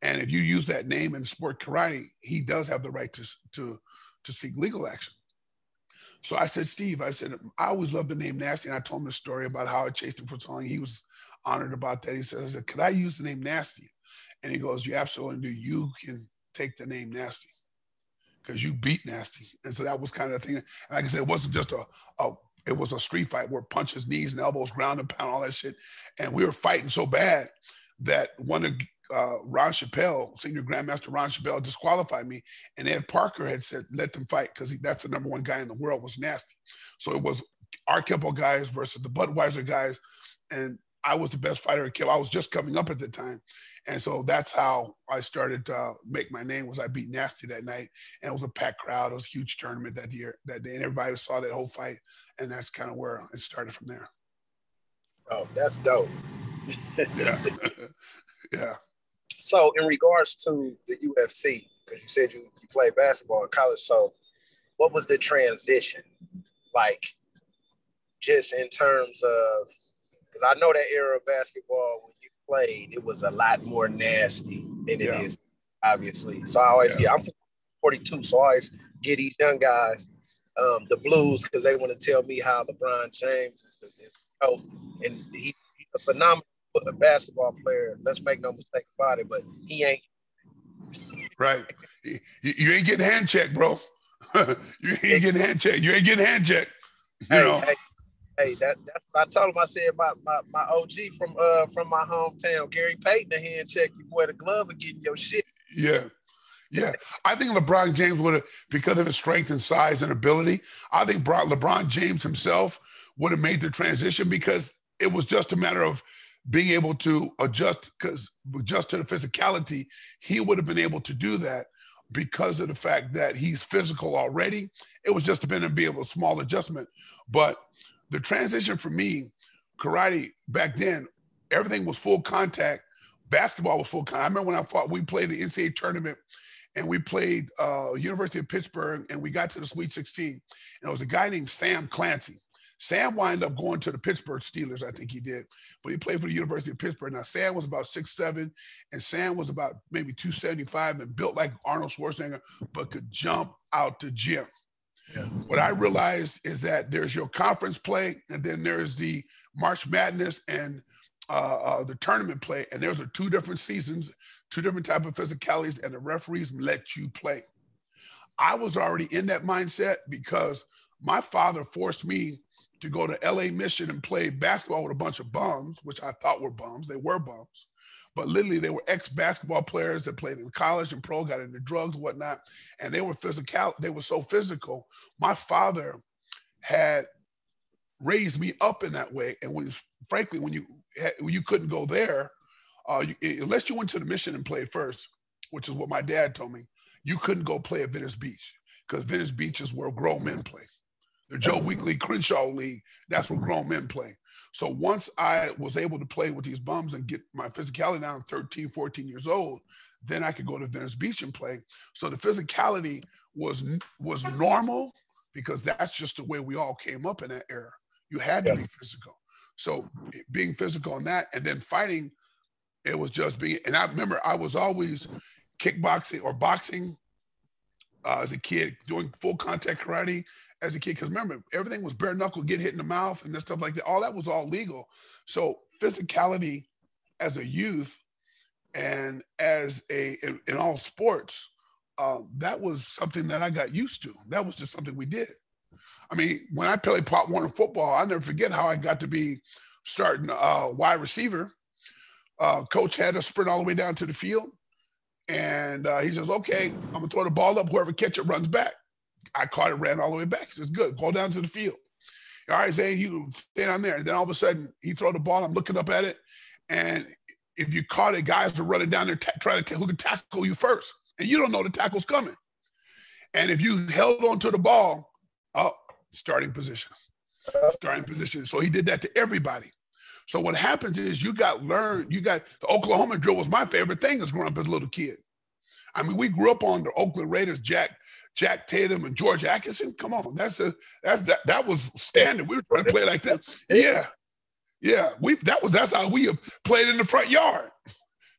And if you use that name in sport karate, he does have the right to, to, to seek legal action. So I said, Steve, I said, I always loved the name Nasty. And I told him the story about how I chased him for so long. He was honored about that. He said, I said, could I use the name Nasty? And he goes, you absolutely do. You can take the name Nasty because you beat Nasty. And so that was kind of the thing. And like I said, it wasn't just a, a it was a street fight where punches, knees, and elbows, ground and pound, all that shit. And we were fighting so bad that one of uh, Ron Chappell, senior grandmaster Ron Chappell, disqualified me, and Ed Parker had said let them fight because that's the number one guy in the world was nasty. So it was our Kempo guys versus the Budweiser guys, and I was the best fighter at Kempo. I was just coming up at the time, and so that's how I started to make my name. Was I beat Nasty that night, and it was a packed crowd. It was a huge tournament that year that day, and everybody saw that whole fight, and that's kind of where it started from there. Oh, that's dope. yeah, yeah. So, in regards to the UFC, because you said you, you played basketball in college, so what was the transition like, just in terms of? Because I know that era of basketball when you played, it was a lot more nasty than it is yeah. obviously. So I always yeah. get. I'm 42, so I always get these young guys um, the blues because they want to tell me how LeBron James is the, is the and he, he's a phenomenal basketball player. Let's make no mistake about it, but he ain't. Right. You, you ain't getting hand checked, bro. you ain't getting hand checked. You ain't getting hand checked. You hey, know. Hey, hey, that, that's what I told him. I said my, my, my OG from uh from my hometown, Gary Payton, hand check you boy the glove and getting your shit. Yeah. Yeah, I think LeBron James would have, because of his strength and size and ability, I think LeBron James himself would have made the transition because it was just a matter of being able to adjust because adjust to the physicality, he would have been able to do that because of the fact that he's physical already. It was just been to be able a small adjustment. But the transition for me, karate back then, everything was full contact. Basketball was full contact. I remember when I fought, we played the NCAA tournament and we played uh, University of Pittsburgh and we got to the Sweet 16. And it was a guy named Sam Clancy. Sam wound up going to the Pittsburgh Steelers, I think he did, but he played for the University of Pittsburgh. Now, Sam was about six seven, and Sam was about maybe 275 and built like Arnold Schwarzenegger, but could jump out the gym. What I realized is that there's your conference play, and then there's the March Madness and uh, uh, the tournament play, and those are two different seasons, two different type of physicalities, and the referees let you play. I was already in that mindset because my father forced me to go to LA Mission and play basketball with a bunch of bums, which I thought were bums. They were bums. But literally, they were ex basketball players that played in college and pro, got into drugs, whatnot. And they were physical, they were so physical. My father had raised me up in that way. And when, frankly, when you when you couldn't go there, uh, you, unless you went to the mission and played first, which is what my dad told me, you couldn't go play at Venice Beach because Venice Beach is where grown men play. The Joe Weekly Crenshaw League, that's where grown men play. So once I was able to play with these bums and get my physicality down 13, 14 years old, then I could go to Venice Beach and play. So the physicality was was normal because that's just the way we all came up in that era. You had to yeah. be physical. So being physical in that and then fighting, it was just being, and I remember I was always kickboxing or boxing uh, as a kid, doing full contact karate as a kid. Because remember, everything was bare knuckle, get hit in the mouth and stuff like that. All that was all legal. So physicality as a youth and as a in, in all sports, uh, that was something that I got used to. That was just something we did. I mean, when I played Pop Warner football, I never forget how I got to be starting uh, wide receiver. Uh, coach had to sprint all the way down to the field, and uh, he says, "Okay, I'm gonna throw the ball up. Whoever catch it runs back." I caught it, ran all the way back. Says, "Good, go down to the field." All right, Zane, you stay down there. And then all of a sudden, he throw the ball. I'm looking up at it, and if you caught it, guys are running down there t- trying to t- who can tackle you first, and you don't know the tackle's coming. And if you held on to the ball, up, starting position, starting position. So he did that to everybody. So what happens is you got learned, you got the Oklahoma drill was my favorite thing as growing up as a little kid. I mean, we grew up on the Oakland Raiders, Jack, Jack Tatum and George Atkinson. Come on, that's a that's that that was standard. We were trying to play like that. Yeah. Yeah. We that was that's how we played in the front yard.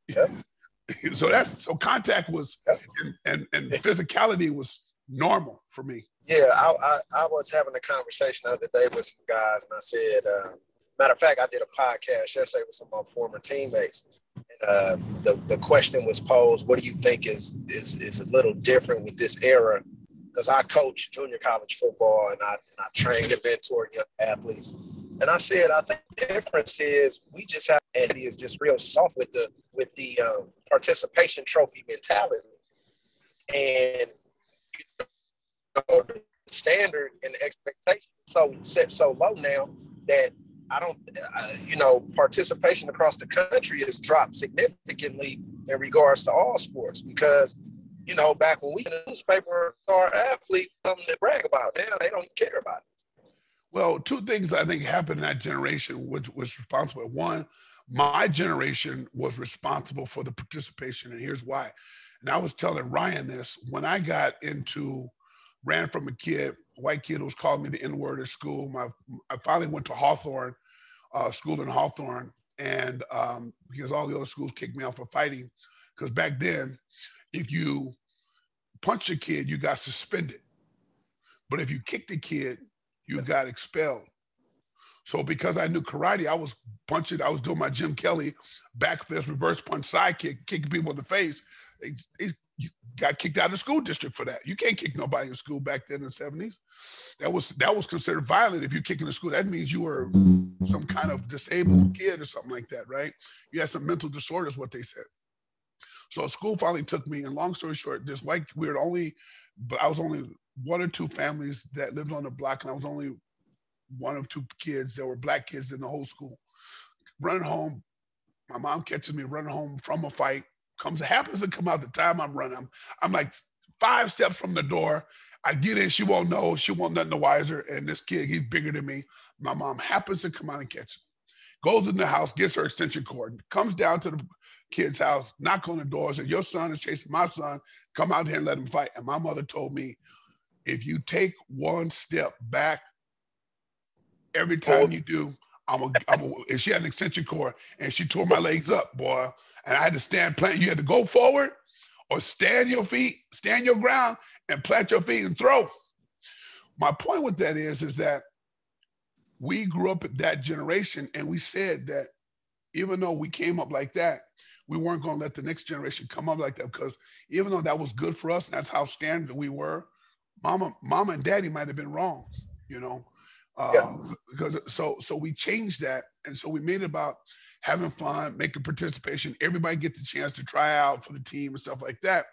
Yeah. so that's so contact was and, and, and physicality was normal for me. Yeah, I, I, I, was having a conversation the other day with some guys, and I said, uh, matter of fact, I did a podcast yesterday with some of my former teammates. Uh, the the question was posed: What do you think is is is a little different with this era? Because I coach junior college football, and I and I train and mentor young athletes. And I said, I think the difference is we just have and he is just real soft with the with the um, participation trophy mentality, and know, the standard and the expectation so set so low now that I don't, uh, you know, participation across the country has dropped significantly in regards to all sports because, you know, back when we in the newspaper, our athlete something to brag about. Now they don't care about it. Well, two things I think happened in that generation, which was responsible. One, my generation was responsible for the participation, and here's why. And I was telling Ryan this when I got into ran from a kid, white kid who was calling me the N word at school. My, I finally went to Hawthorne, uh, school in Hawthorne, and um, because all the other schools kicked me out for fighting. Because back then, if you punched a kid, you got suspended. But if you kicked a kid, you got expelled. So because I knew karate, I was punching, I was doing my Jim Kelly back fist, reverse punch, side kick, kicking people in the face. They, they you got kicked out of the school district for that. You can't kick nobody in school back then in the 70s. That was that was considered violent if you kick in the school. That means you were some kind of disabled kid or something like that, right? You had some mental disorders, what they said. So school finally took me, and long story short, this white we were only, but I was only one or two families that lived on the block, and I was only one of two kids. There were black kids in the whole school. Running home, my mom catches me running home from a fight comes happens to come out the time I'm running. I'm, I'm like five steps from the door. I get in, she won't know, she won't nothing the wiser. And this kid, he's bigger than me. My mom happens to come out and catch him. Goes in the house, gets her extension cord, comes down to the kid's house, knock on the door, says, Your son is chasing my son. Come out here and let him fight. And my mother told me, if you take one step back, every time oh. you do, I'm a, I'm a, and she had an extension cord and she tore my legs up, boy. And I had to stand plant. You had to go forward or stand your feet, stand your ground and plant your feet and throw. My point with that is, is that we grew up at that generation and we said that even though we came up like that, we weren't going to let the next generation come up like that because even though that was good for us, and that's how standard we were, mama, mama and daddy might have been wrong, you know. Um, because so so we changed that, and so we made it about having fun, making participation. Everybody get the chance to try out for the team and stuff like that.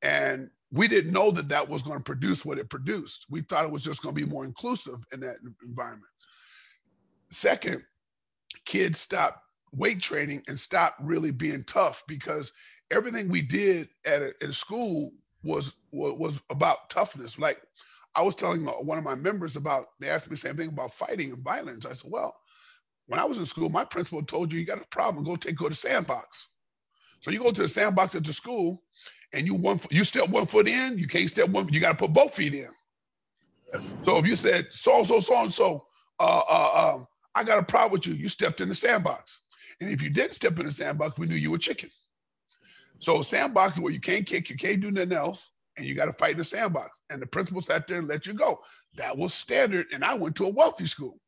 And we didn't know that that was going to produce what it produced. We thought it was just going to be more inclusive in that environment. Second, kids stopped weight training and stopped really being tough because everything we did at a, at school was was, was about toughness. Like I was telling one of my members about, they asked me the same thing about fighting and violence. I said, well, when I was in school, my principal told you you got a problem, go take go to sandbox. So you go to the sandbox at the school, and you one you step one foot in, you can't step one, you got to put both feet in. So if you said so so so and so, uh, uh, um, I got a problem with you, you stepped in the sandbox, and if you didn't step in the sandbox, we knew you were chicken. So sandbox is where you can't kick, you can't do nothing else, and you got to fight in the sandbox. And the principal sat there and let you go. That was standard, and I went to a wealthy school.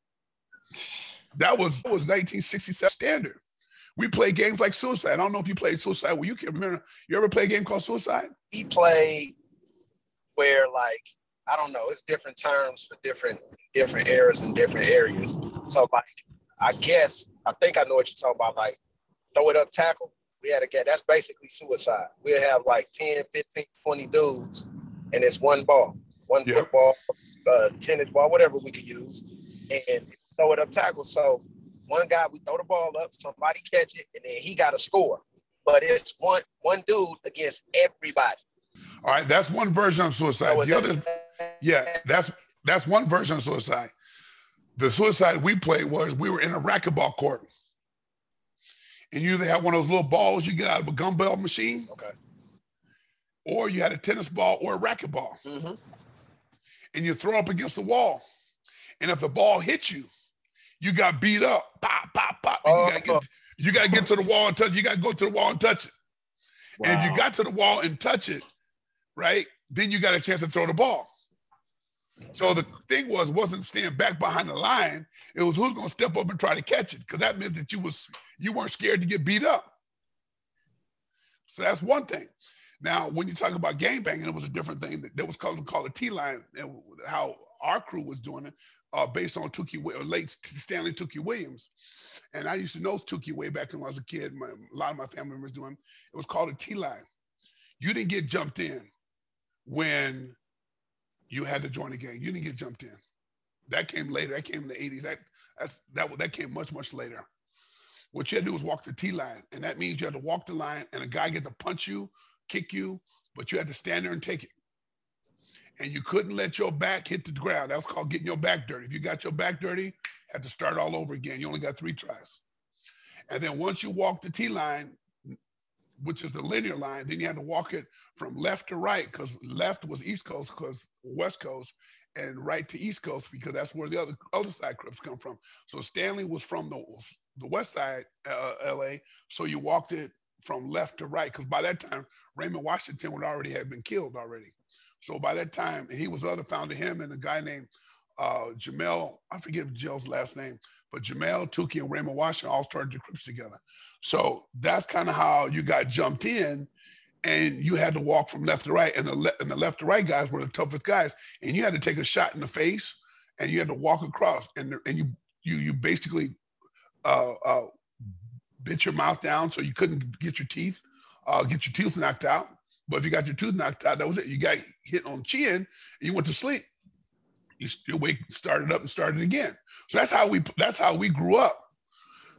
That was, that was 1967 standard. We played games like Suicide. I don't know if you played Suicide. Well, you can remember. You ever play a game called Suicide? He played where like I don't know. It's different terms for different different eras and different areas. So like I guess I think I know what you're talking about. Like throw it up tackle. We had a get that's basically suicide. We'll have like 10, 15, 20 dudes, and it's one ball, one Yep. football, uh, tennis ball, whatever we could use, and throw it up tackle. So one guy, we throw the ball up, somebody catch it, and then he got to score. But it's one one dude against everybody. All right, that's one version of suicide. So the other, yeah, that's that's one version of suicide. The suicide we played was we were in a racquetball court, and you either had one of those little balls you get out of a gumball machine, Okay. or you had a tennis ball or a racquetball, hmm and you throw up against the wall, and if the ball hits you, you got beat up, pop, pop, pop, and you gotta Oh. get you gotta get to the wall and touch. It. You gotta go to the wall and touch it. And if you got to the wall and touch it, right, then you got a chance to throw the ball. So the thing was, wasn't staying back behind the line. It was who's going to step up and try to catch it, because that meant that you was you weren't scared to get beat up. So that's one thing. Now, when you talk about gang banging, it was a different thing. That was called called a T line, and how our crew was doing it, uh, based on Wi- or late Stanley Tookie Williams. And I used to know Tookie way back when I was a kid. My, a lot of my family members doing. It was called a T line. You didn't get jumped in when you had to join the gang. You didn't get jumped in. That came later. That came in the 80s. That that's that that came much, much later. What you had to do was walk the T line. And that means you had to walk the line and a guy get to punch you, kick you, but you had to stand there and take it. And you couldn't let your back hit the ground. That was called getting your back dirty. If you got your back dirty, had to start all over again. You only got three tries. And then once you walk the T line, which is the linear line, then you had to walk it from left to right because left was East Coast, because West Coast, and right to East Coast because that's where the other other side Crips come from. So Stanley was from the the West Side, uh, L.A. So you walked it from left to right because by that time Raymond Washington would already have been killed already. So by that time, he was the other founder, him and a guy named uh, Jamel. I forget Jill's last name, but Jamel, Tookie, and Raymond Washington all started the Crips together. So that's kind of how you got jumped in, and you had to walk from left to right, and the le- and the left to right guys were the toughest guys, and you had to take a shot in the face, and you had to walk across, and and you you you basically uh, uh, bit your mouth down so you couldn't get your teeth, uh, get your teeth knocked out. But if you got your tooth knocked out, that was it. You got hit on the chin, and you went to sleep. You still wake, started up and started again. So that's how we that's how we grew up.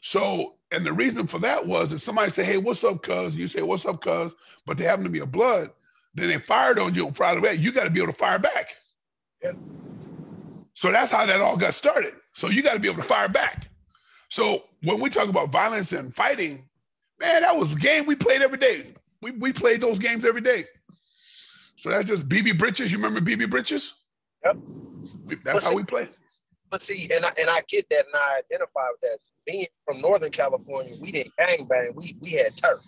So, and the reason for that was if somebody say, "Hey, what's up, cuz?" you say, "What's up, cuz?" but they happen to be a blood, then they fired on you on Friday night. You got to be able to fire back. Yeah. So that's how that all got started. So you got to be able to fire back. So when we talk about violence and fighting, man, that was a game we played every day. We, we played those games every day. So that's just BB Britches. You remember BB Britches? Yep. That's Well, how we play. But see, and I and I get that, and I identify with that. Being from Northern California, we didn't gang bang. We we had turf.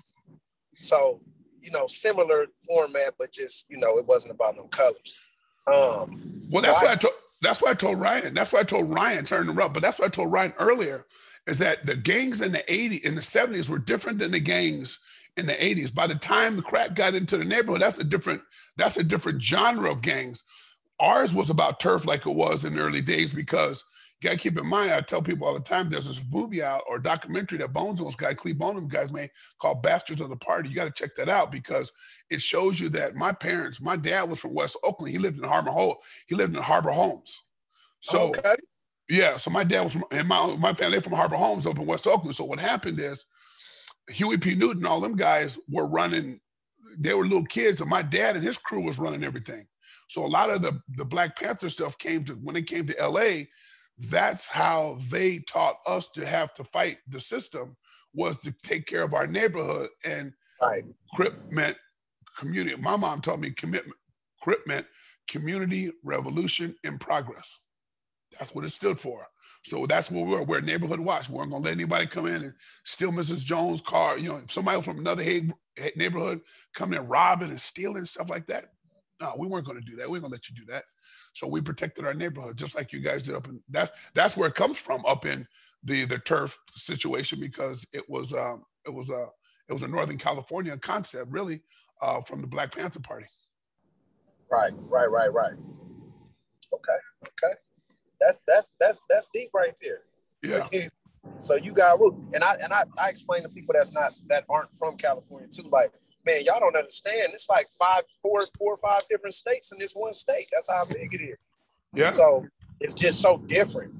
So you know, similar format, but just you know, it wasn't about no colors. Um, Well, So that's I- what I told. That's what I told Ryan. That's what I told Ryan turning around. But that's what I told Ryan earlier, is that the gangs in the 80s, in the 70s were different than the gangs in the 80s. By the time the crack got into the neighborhood, that's a different, that's a different genre of gangs. Ours was about turf like it was in the early days because you gotta keep in mind, I tell people all the time, there's this movie out or documentary that Bones those guy, Cleve Bonham guys made called Bastards of the Party. You got to check that out because it shows you that my parents, my dad was from West Oakland. He lived in Harbor Hole. He lived in Harbor Homes. So okay, yeah, so my dad was from and my my family from Harbor Homes up in West Oakland. So what happened is Huey P. Newton, all them guys were running they were little kids, and my dad and his crew was running everything. So a lot of the the Black Panther stuff came to when it came to LA. That's how they taught us to have to fight the system was to take care of our neighborhood. And Right. CRIP meant community. My mom taught me commitment. CRIP meant community revolution in progress. That's what it stood for. So that's what we were. We're neighborhood watch. We weren't gonna let anybody come in and steal Mrs. Jones' car. You know, somebody from another neighborhood coming in robbing and stealing stuff like that. No, we weren't gonna do that. We weren't gonna let you do that. So we protected our neighborhood just like you guys did up in that's that's where it comes from up in the the turf situation because it was um it was a it was a Northern California concept really uh from the Black Panther Party. Right, right, right, right. Okay, okay. That's that's that's that's deep right there. Yeah. So you, so you got roots, and I and I, I explain to people that's not that aren't from California too. Like, man, y'all don't understand. It's like five, four, four or five different states in this one state. That's how big it is. Yeah. So it's just so different.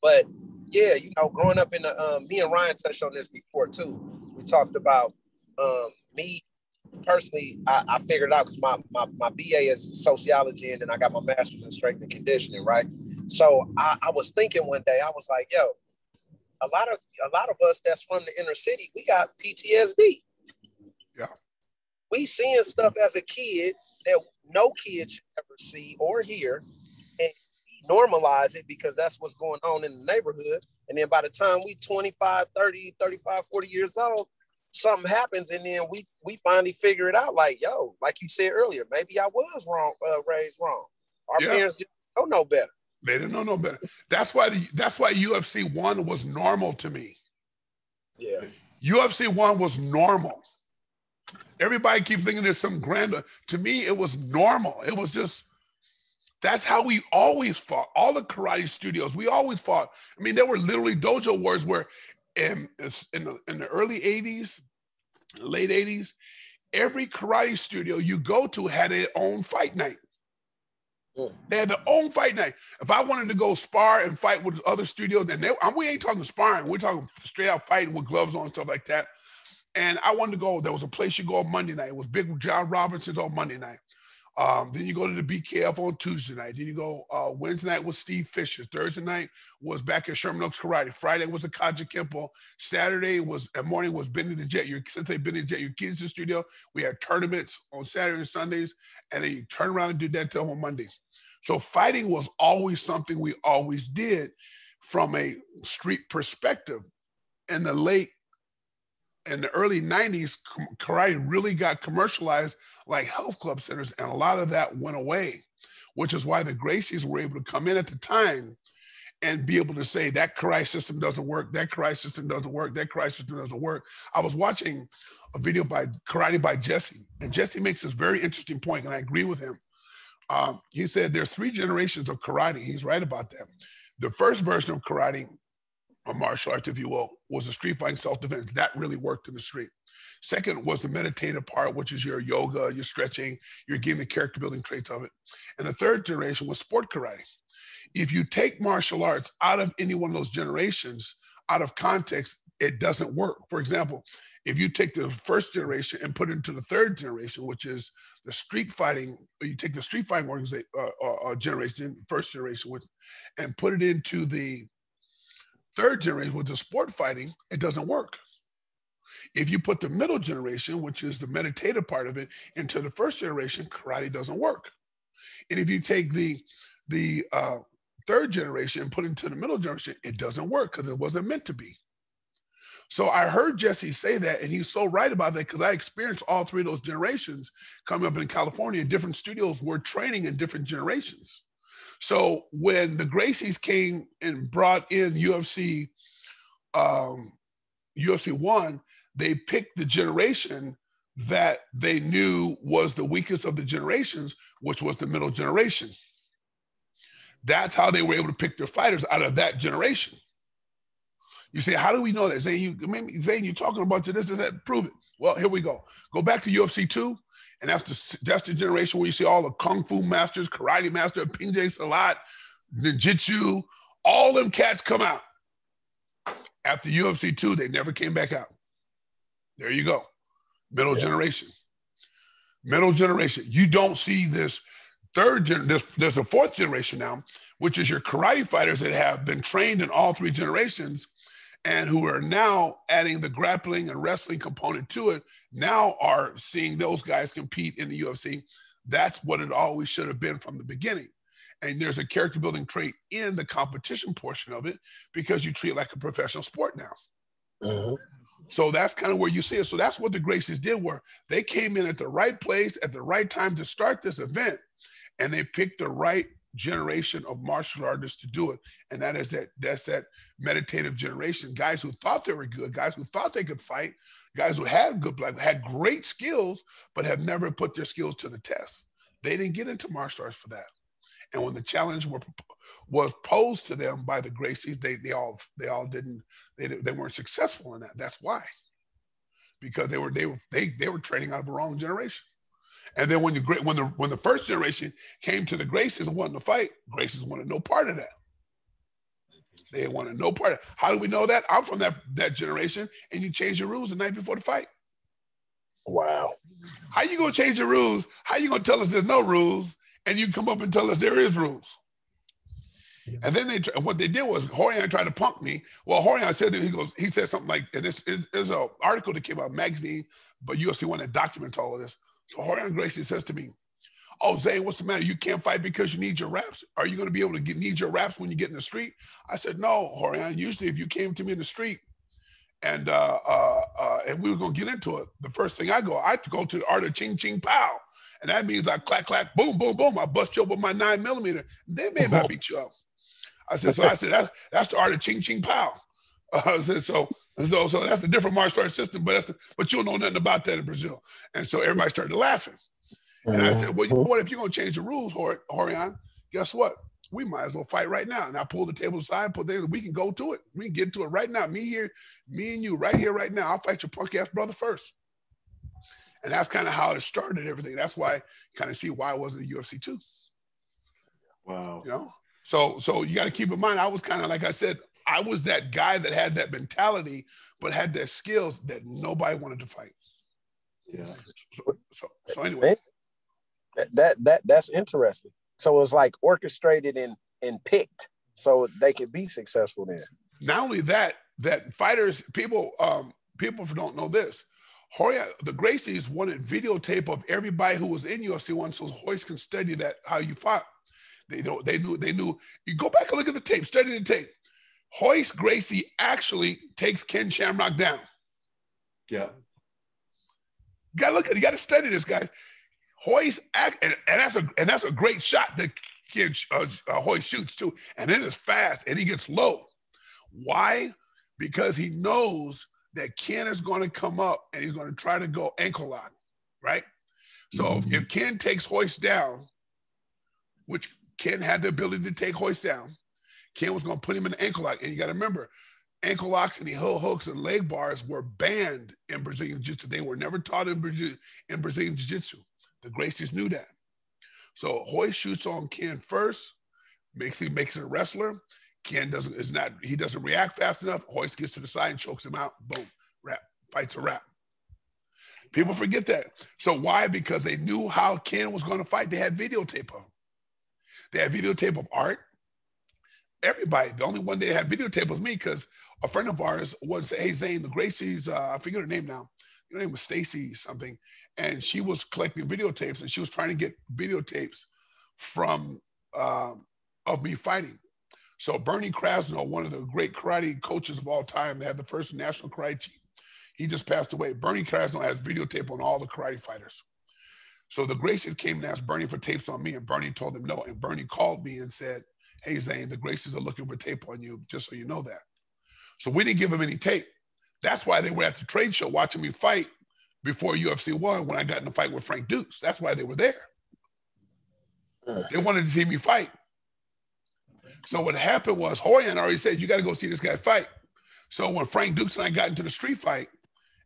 But yeah, you know, growing up in the um, me and Ryan touched on this before too. We talked about um, me personally. I, I figured out because my, my my BA is sociology and then I got my master's in strength and conditioning, right? So I, I was thinking one day, I was like, yo, a lot of a lot of us that's from the inner city, we got PTSD. Yeah. We seeing stuff as a kid that no kid should ever see or hear and we normalize it because that's what's going on in the neighborhood. And then by the time we 25, 30, 35, 40 years old, something happens and then we we finally figure it out like, yo, like you said earlier, maybe I was wrong, uh, raised wrong. Our Yeah. parents don't know better. They didn't know no better. That's why the, that's why UFC one was normal to me. Yeah. UFC one was normal. Everybody keeps thinking there's some grander. To me, it was normal. It was just that's how we always fought. All the karate studios, we always fought. I mean, there were literally dojo wars where in in the, in the early 80s, late 80s, every karate studio you go to had their own fight night. They had their own fight night. If I wanted to go spar and fight with other studios, and they, uh, we ain't talking sparring, we're talking straight out fighting with gloves on and stuff like that. And I wanted to go. There was a place you go on Monday night. It was Big John Robinson's on Monday night. Um, then you go to the BKF on Tuesday night. Then you go uh, Wednesday night was Steve Fisher. Thursday night was back at Sherman Oaks Karate. Friday was the Kaja Kempo. Saturday was and morning was Benny the Jet. Your Sensei Benny the Jet. Your kids in the studio. We had tournaments on Saturday and Sundays, and then you turn around and do that till on Monday. So fighting was always something we always did from a street perspective. In the late in the early 90s, karate really got commercialized like health club centers, and a lot of that went away, which is why the Gracies were able to come in at the time and be able to say that karate system doesn't work, that karate system doesn't work, that karate system doesn't work. I was watching a video by Karate by Jesse, and Jesse makes this very interesting point, and I agree with him. Um, he said there's three generations of karate. He's right about that. The first version of karate, or martial arts, if you will, was the street fighting self-defense. That really worked in the street. Second was the meditative part, which is your yoga, your stretching, you're getting the character building traits of it. And the third generation was sport karate. If you take martial arts out of any one of those generations, out of context, it doesn't work. For example, if you take the first generation and put it into the third generation, which is the street fighting, you take the street fighting organization, uh, uh, uh, generation, first generation, which, and put it into the third generation with the sport fighting, it doesn't work. If you put the middle generation, which is the meditative part of it, into the first generation, karate doesn't work. And if you take the the uh, third generation and put into the middle generation, it doesn't work because it wasn't meant to be. So I heard Jesse say that, and he's so right about that because I experienced all three of those generations coming up in California. Different studios were training in different generations. So when the Gracies came and brought in UFC, um, UFC one, they picked the generation that they knew was the weakest of the generations, which was the middle generation. That's how they were able to pick their fighters out of that generation. You say, how do we know that? Zane, you Zane, you're talking about this and that. Prove it. Well, here we go. Go back to UFC two, and that's the that's the generation where you see all the kung fu masters, karate master, Pencak Silat, ninjutsu, all them cats come out. After UFC two, they never came back out. There you go, middle Yeah. generation. Middle generation. You don't see this third gen. There's, there's a fourth generation now, which is your karate fighters that have been trained in all three generations and who are now adding the grappling and wrestling component to it. Now are seeing those guys compete in the UFC. That's what it always should have been from the beginning. And there's a character building trait in the competition portion of it because you treat it like a professional sport now. Mhm. So that's kind of where you see it. So that's what the Gracies did where they came in at the right place at the right time to start this event. And they picked the right generation of martial artists to do it. And that is that that's that meditative generation. Guys who thought they were good, guys who thought they could fight, guys who had good blood, had great skills, but have never put their skills to the test. They didn't get into martial arts for that. And when the challenge were, was posed to them by the Gracies, they they all they all didn't they, they weren't successful in that. That's why, because they were they were they they were training out of the wrong generation. And then when the great when the when the first generation came to the Graces and wanted to fight, Graces wanted no part of that. They wanted no part of it. How do we know that? I'm from that that generation, and you change your rules the night before the fight. Wow. How you gonna change the rules? How you gonna tell us there's no rules, and you come up and tell us there is rules? And then they what they did was Rorion tried to punk me. Well, Rorion said he goes, he said something like, and this is an article that came out magazine, but UFC one that documents all of this. So Rorion Gracie says to me, Oh, Zane, what's the matter? You can't fight because you need your reps. Are you going to be able to get need your reps when you get in the street? I said, No, Rorion. Usually, if you came to me in the street and uh, uh, uh, and we were going to get into it, the first thing I go, I go to the art of ching ching pow, and that means I clack clack boom boom boom. I bust you up with my nine millimeter. They may not beat you up. I said, so I said that, that's the art of ching ching pow. Uh, I said so. So, so that's a different martial arts system, but that's the, but you don't know nothing about that in Brazil. And so everybody started laughing. And I said, well, you know uh-huh. what? If you're going to change the rules, Hor- Rorion, guess what? We might as well fight right now. And I pulled the table aside, put there, we can go to it. We can get to it right now. Me here, me and you right here, right now. I'll fight your punk ass brother first. And that's kind of how it started everything. That's why you kind of see why I wasn't in UFC too. Wow. You know? So so you got to keep in mind, I was kind of like I said, I was that guy that had that mentality, but had that skills that nobody wanted to fight. Yeah. So so, so anyway. That, that that that's interesting. So it's like orchestrated and and picked so they could be successful then. not only that, that fighters, people, um, people don't know this. Hoya, the Gracies wanted videotape of everybody who was in UFC one, so Royce can study that how you fought. They know they knew they knew. You go back and look at the tape, study the tape. Royce Gracie actually takes Ken Shamrock down. Yeah. You gotta look at. You gotta study this guy. Royce act, and, and that's a and that's a great shot that Ken uh, uh, Royce shoots too, and it is fast and he gets low. Why? Because he knows that Ken is going to come up and he's going to try to go ankle lock, right? So if- if Ken takes Royce down, which Ken had the ability to take Royce down, Ken was going to put him in the ankle lock. And you got to remember, ankle locks and the heel hooks and leg bars were banned in Brazilian Jiu-Jitsu. They were never taught in, Brazil, in Brazilian Jiu-Jitsu. The Gracies knew that. So Royce shoots on Ken first, makes him makes it a wrestler. Ken doesn't is not he doesn't react fast enough. Royce gets to the side and chokes him out. Boom, wrap, fights a wrap. People forget that. So why? Because they knew how Ken was going to fight. They had videotape of him. They had videotape of Art. Everybody. The only one they had videotape was me because a friend of ours say, "Hey Zane, the Gracie's uh, I forget her name now. Her name was Stacy something, and she was collecting videotapes and she was trying to get videotapes from um, of me fighting." So Bernie Krasno, one of the great karate coaches of all time, they had the first national karate team. He just passed away. Bernie Krasno has videotape on all the karate fighters. So the Gracies came and asked Bernie for tapes on me, and Bernie told them no. And Bernie called me and said, Hey, Zane, the Gracies are looking for tape on you, just so you know that. So we didn't give him any tape. That's why they were at the trade show watching me fight before UFC one when I got in a fight with Frank Dukes. That's why they were there. They wanted to see me fight. So what happened was Rorion already said, you got to go see this guy fight. So when Frank Dukes and I got into the street fight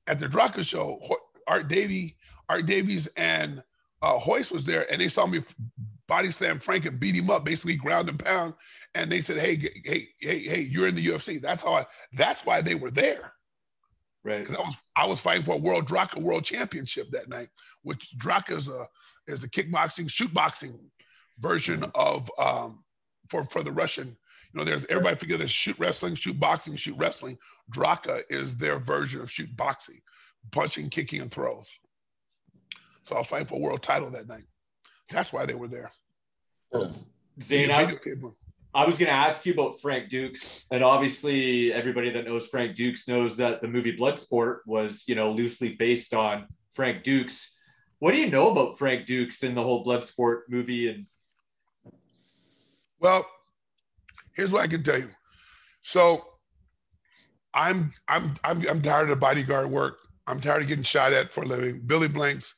at the Draka show, Art Davie, Art Davies and uh, Royce was there, and they saw me body slam Frank and beat him up, basically ground and pound. And they said, "Hey, hey, hey, hey, you're in the UFC." That's how I. That's why they were there. Right. because I was I was fighting for a world Draka world championship that night, which Draka is a is a kickboxing shoot boxing version of um for for the Russian. You know, there's everybody figure there's shoot wrestling, shoot boxing, shoot wrestling. Draka is their version of shoot boxing, punching, kicking, and throws. So I was fighting for a world title that night. That's why they were there. Zane, I. I was going to ask you about Frank Dux, and obviously everybody that knows Frank Dux knows that the movie Bloodsport was, you know, loosely based on Frank Dux. What do you know about Frank Dux in the whole Bloodsport movie? And Well, here's what I can tell you. So I'm I'm I'm I'm tired of bodyguard work. I'm tired of getting shot at for a living. Billy Blanks,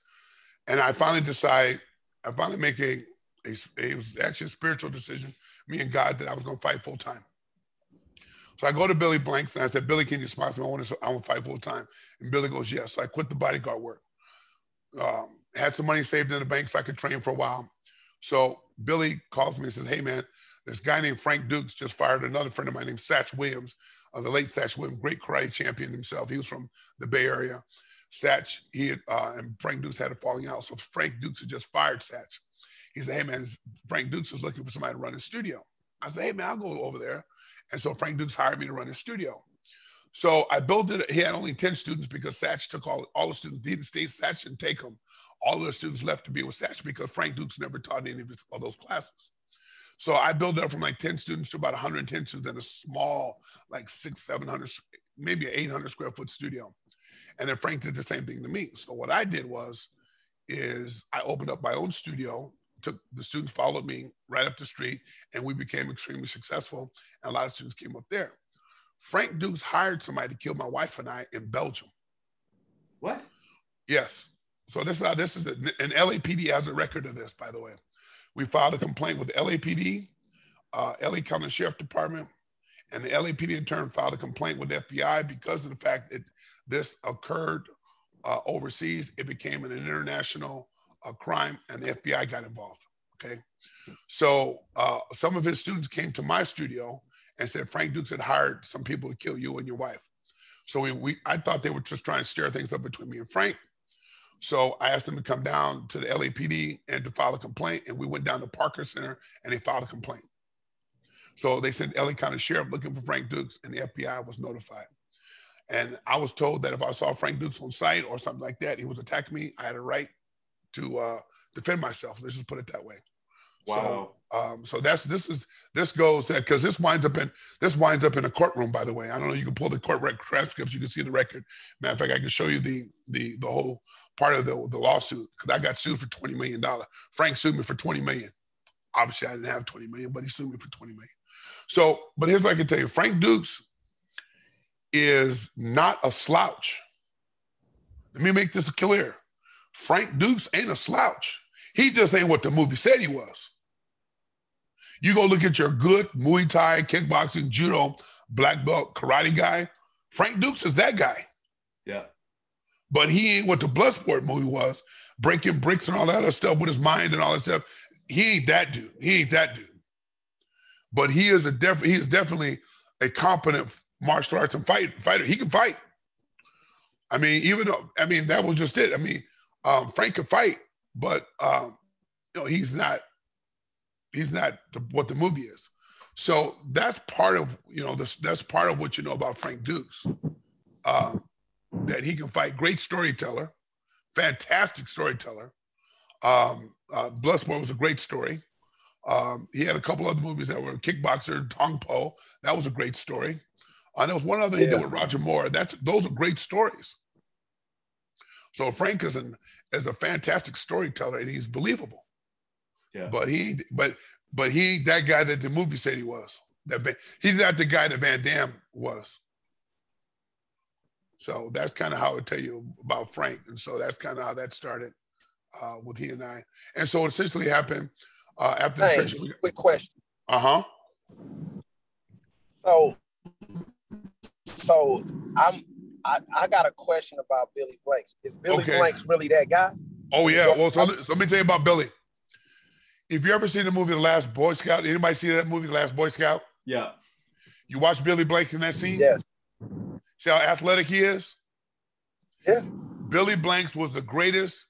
and I finally decide. I finally make a, a it was actually a spiritual decision, me and God, that I was going to fight full time. So I go to Billy Blanks and I said, Billy, can you sponsor me? I want to I want to fight full time. And Billy goes, yes. So I quit the bodyguard work. Um, had some money saved in the bank so I could train for a while. So Billy calls me and says, Hey man, this guy named Frank Dux just fired another friend of mine named Satch Williams, uh, the late Satch Williams, great karate champion himself. He was from the Bay Area. Satch, he had, uh, and Frank Dux had a falling out. So Frank Dux had just fired Satch. He said, Hey man, Frank Dux is looking for somebody to run his studio. I said, Hey man, I'll go over there. And so Frank Dux hired me to run his studio. So I built it. He had only 10 students because Satch took all, all the students. He didn't stay, Satch didn't take them. All the students left to be with Satch because Frank Dux never taught any of, his, those classes. So I built it up from like 10 students to about 110 students in a small, like six, 700, maybe 800 square foot studio. And then Frank did the same thing to me. So what I did was, is I opened up my own studio, took the students followed me right up the street, and we became extremely successful. And a lot of students came up there. Frank Dux hired somebody to kill my wife and I in Belgium. what? Yes. So this is how this is a, and LAPD has a record of this, by the way. We filed a complaint with the LAPD, uh, LA County Sheriff Department, and the LAPD in turn filed a complaint with the FBI because of the fact that this occurred uh, overseas. It became an international uh, crime, and the FBI got involved. Okay, so uh, some of his students came to my studio and said Frank Dux had hired some people to kill you and your wife. So we, we I thought they were just trying to stir things up between me and Frank. So I asked them to come down to the LAPD and to file a complaint. And we went down to Parker Center and they filed a complaint. So they sent LA County Sheriff looking for Frank Dux and the FBI was notified. And I was told that if I saw Frank Dux on site or something like that, he was attacking me, I had a right to uh, defend myself. Let's just put it that way. Wow. So, um, so that's this is this goes that because this winds up in this winds up in a courtroom. By the way, I don't know. You can pull the court rec- transcripts. You can see the record. Matter of fact, I can show you the the the whole part of the the lawsuit because I got sued for twenty million dollars. Frank sued me for twenty million. Obviously, I didn't have twenty million, but he sued me for twenty million. So, but here's what I can tell you: Frank Dux is not a slouch. Let me make this clear. Frank Dux ain't a slouch. He just ain't what the movie said he was. You go look at your good Muay Thai, kickboxing, judo, black belt, karate guy. Frank Dux is that guy. Yeah. But he ain't what the Bloodsport movie was, breaking bricks and all that other stuff with his mind and all that stuff. He ain't that dude. He ain't that dude. But he is a def- he is definitely a competent martial arts and fight fighter. He can fight. I mean, even though I mean that was just it. I mean, um, Frank can fight, but um, you know he's not he's not the, what the movie is. So that's part of you know this that's part of what you know about Frank Dux. Uh, that he can fight. Great storyteller, fantastic storyteller. Um, uh, Bloodsport was a great story. Um, he had a couple other movies that were Kickboxer, Tong Po. That was a great story. Uh, there was one other he Yeah. did with Roger Moore. That's those are great stories. So Frank is an is a fantastic storyteller and he's believable. Yeah. But he but but he ain't that guy that the movie said he was. That he's not the guy that Van Damme was. So that's kind of how I tell you about Frank. And so that's kind of how that started uh, with he and I. And so it essentially happened uh, after the session. quick question. Uh huh. So, so I'm I, I got a question about Billy Blanks. Is Billy Okay. Blanks really that guy? Oh yeah. Well, so let, so let me tell you about Billy. If you ever seen the movie The Last Boy Scout, anybody see that movie, The Last Boy Scout? Yeah. You watch Billy Blanks in that scene. Yes. See how athletic he is. Yeah. Billy Blanks was the greatest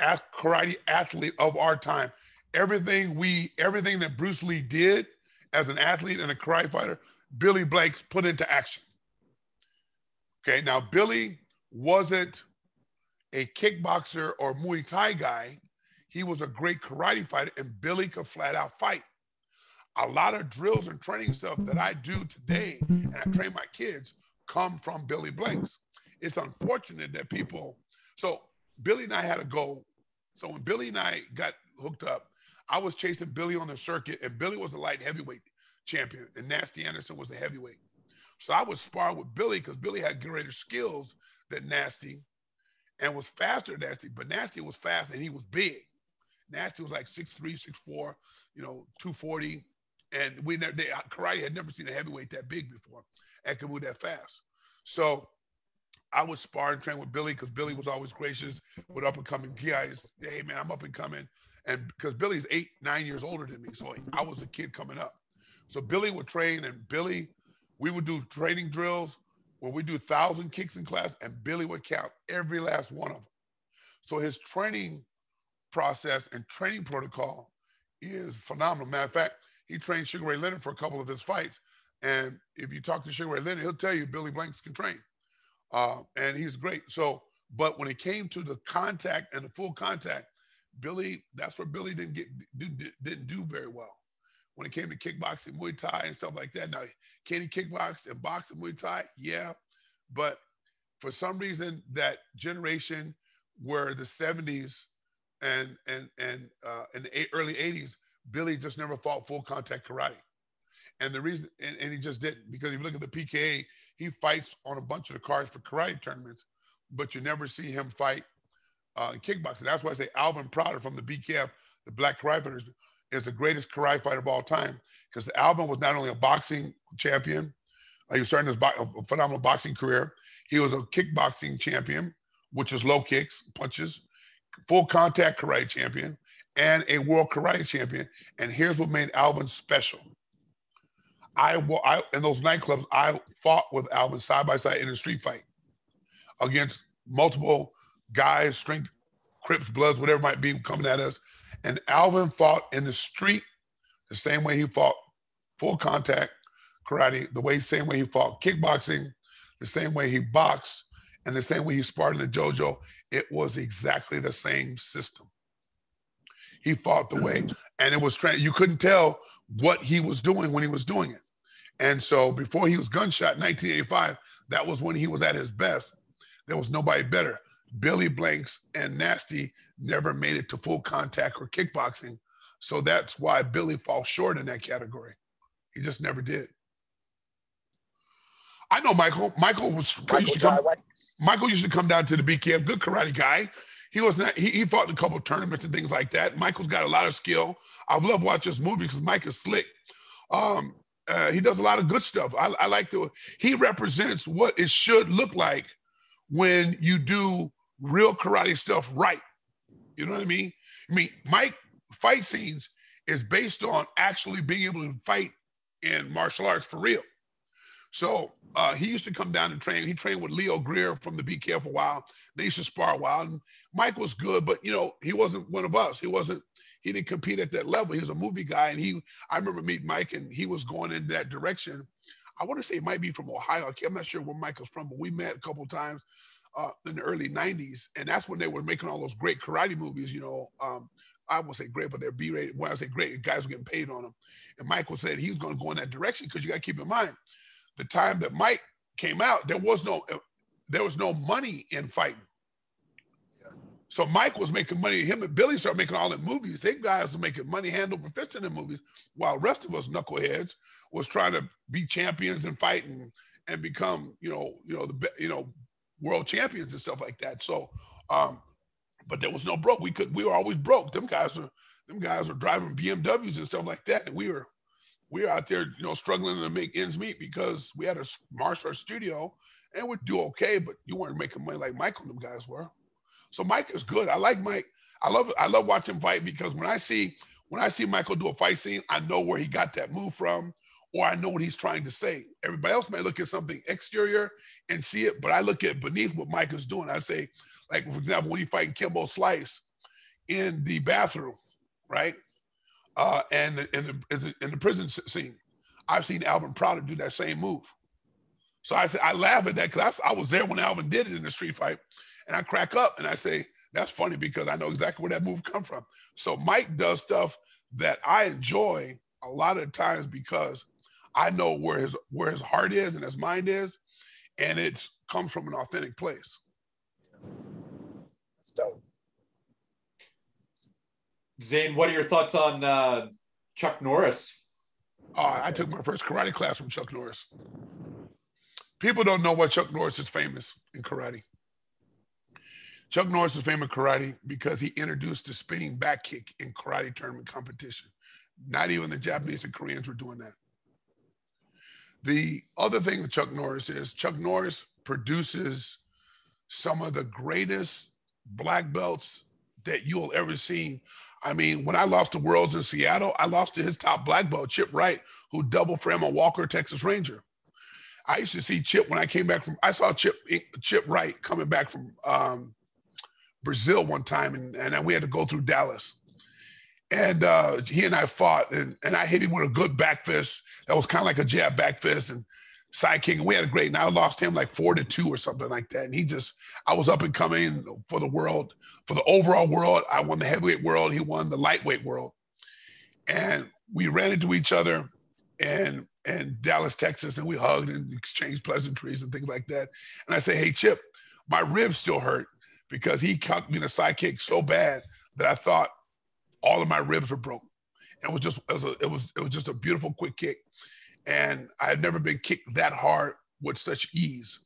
karate athlete of our time. Everything we, everything that Bruce Lee did as an athlete and a karate fighter, Billy Blanks put into action. Okay, now Billy wasn't a kickboxer or Muay Thai guy. He was a great karate fighter, and Billy could flat out fight. A lot of drills and training stuff that I do today, and I train my kids, come from Billy Blanks. It's unfortunate that people. So Billy and I had a goal. So when Billy and I got hooked up, I was chasing Billy on the circuit, and Billy was a light heavyweight champion, and Nasty Anderson was a heavyweight. So I would spar with Billy because Billy had greater skills than Nasty and was faster than Nasty, but Nasty was fast and he was big. Nasty was like 6'3, 6'4, you know, 240. And we never, they, karate had never seen a heavyweight that big before and could move that fast. So I would spar and train with Billy because Billy was always gracious with up and coming guys. Hey, man, I'm up and coming. And because Billy's eight, nine years older than me. So I was a kid coming up. So Billy would train and Billy, we would do training drills where we do thousand kicks in class and Billy would count every last one of them. So his training process and training protocol is phenomenal. Matter of fact, he trained Sugar Ray Leonard for a couple of his fights. And if you talk to Sugar Ray Leonard, he'll tell you Billy Blanks can train. Uh, and he's great. So, but when it came to the contact and the full contact, Billy, that's where Billy didn't get didn't do very well. When it came to kickboxing, Muay Thai, and stuff like that. Now, can he kickbox and box and Muay Thai? Yeah, but for some reason, that generation where the '70s and and and uh, in the early '80s, Billy just never fought full contact karate. And the reason, and, and, he just didn't, because if you look at the PKA, he fights on a bunch of the cards for karate tournaments, but you never see him fight uh, kickboxing. That's why I say Alvin Prouder from the BKF, the Black Karate Fighters, is the greatest karate fighter of all time. Because Alvin was not only a boxing champion, uh, he was starting his bo- phenomenal boxing career. He was a kickboxing champion, which is low kicks, punches, full contact karate champion, and a world karate champion. And here's what made Alvin special. I, I in those nightclubs, I fought with Alvin side by side in a street fight against multiple guys, strength, Crips, Bloods, whatever might be coming at us. And Alvin fought in the street the same way he fought full contact karate, the way same way he fought kickboxing, the same way he boxed, and the same way he sparred in the dojo. It was exactly the same system. He fought the way, and it was you couldn't tell what he was doing when he was doing it. And so before he was gunshot in 1985, that was when he was at his best. There was nobody better. Billy Blanks and Nasty never made it to full contact or kickboxing. So that's why Billy falls short in that category. He just never did. I know Michael. Michael was Michael, used to come, Michael used to come down to the BKF, good karate guy. He was not, he, he fought in a couple tournaments and things like that. Michael's got a lot of skill. I've loved watching this movie because Mike is slick. Um, uh, he does a lot of good stuff. I, I like to, he represents what it should look like when you do real karate stuff right. You know what I mean? I mean, Mike fight scenes is based on actually being able to fight in martial arts for real. So uh, he used to come down and train. He trained with Leo Greer from the for a while. They used to spar a while. And Mike was good, but you know, he wasn't one of us. He wasn't, he didn't compete at that level. He was a movie guy. And he, I remember meeting Mike and he was going in that direction. I want to say it might be from Ohio. I'm not sure where Michael's from, but we met a couple times uh, in the early 90s. And that's when they were making all those great karate movies, you know. Um, I won't say great, but they're B rated. When I say great, guys were getting paid on them. And Michael said he was going to go in that direction because you got to keep in mind the time that Mike came out, there was no there was no money in fighting. So Mike was making money. Him and Billy started making all the movies. They guys were making money hand over fist in the movies, while the rest of us knuckleheads was trying to be champions and fight and, and become, you know, you know, the you know, world champions and stuff like that. So um, but there was no broke. We could we were always broke. Them guys were them guys were driving BMWs and stuff like that. And we were we were out there, you know, struggling to make ends meet because we had a martial arts studio and we'd do okay, but you weren't making money like Michael and them guys were. So Mike is good. I like Mike. I love I love watching fight because when I see when I see Michael do a fight scene, I know where he got that move from, or I know what he's trying to say. Everybody else might look at something exterior and see it, but I look at beneath what Mike is doing. I say, like for example, when he fighting Kimbo Slice in the bathroom, right? Uh, and in the, in the in the prison scene, I've seen Alvin Prouder do that same move. So I said, I laugh at that because I, I was there when Alvin did it in the street fight, and I crack up and I say, that's funny because I know exactly where that move come from. So Mike does stuff that I enjoy a lot of times because I know where his where his heart is and his mind is, and it comes from an authentic place. That's dope. Zane, what are your thoughts on uh, Chuck Norris? Uh, I took my first karate class from Chuck Norris. People don't know why Chuck Norris is famous in karate. Chuck Norris is famous in karate because he introduced the spinning back kick in karate tournament competition. Not even the Japanese and Koreans were doing that. The other thing that Chuck Norris is, Chuck Norris produces some of the greatest black belts that you'll ever see. I mean, when I lost the Worlds in Seattle, I lost to his top black belt, Chip Wright, who doubled for Emma Walker, Texas Ranger. I used to see Chip when I came back from. I saw Chip Chip Wright coming back from um, Brazil one time, and, and we had to go through Dallas. And uh, he and I fought, and, and I hit him with a good back fist that was kind of like a jab back fist and side kick. And we had a great, and I lost him like four to two or something like that. And he just, I was up and coming for the world, for the overall world. I won the heavyweight world, he won the lightweight world. And we ran into each other and and Dallas, Texas, and we hugged and exchanged pleasantries and things like that. And I say, hey, Chip, my ribs still hurt because he cut me in a side kick so bad that I thought all of my ribs were broken. It was just it was, a, it was it was just a beautiful quick kick, and I had never been kicked that hard with such ease.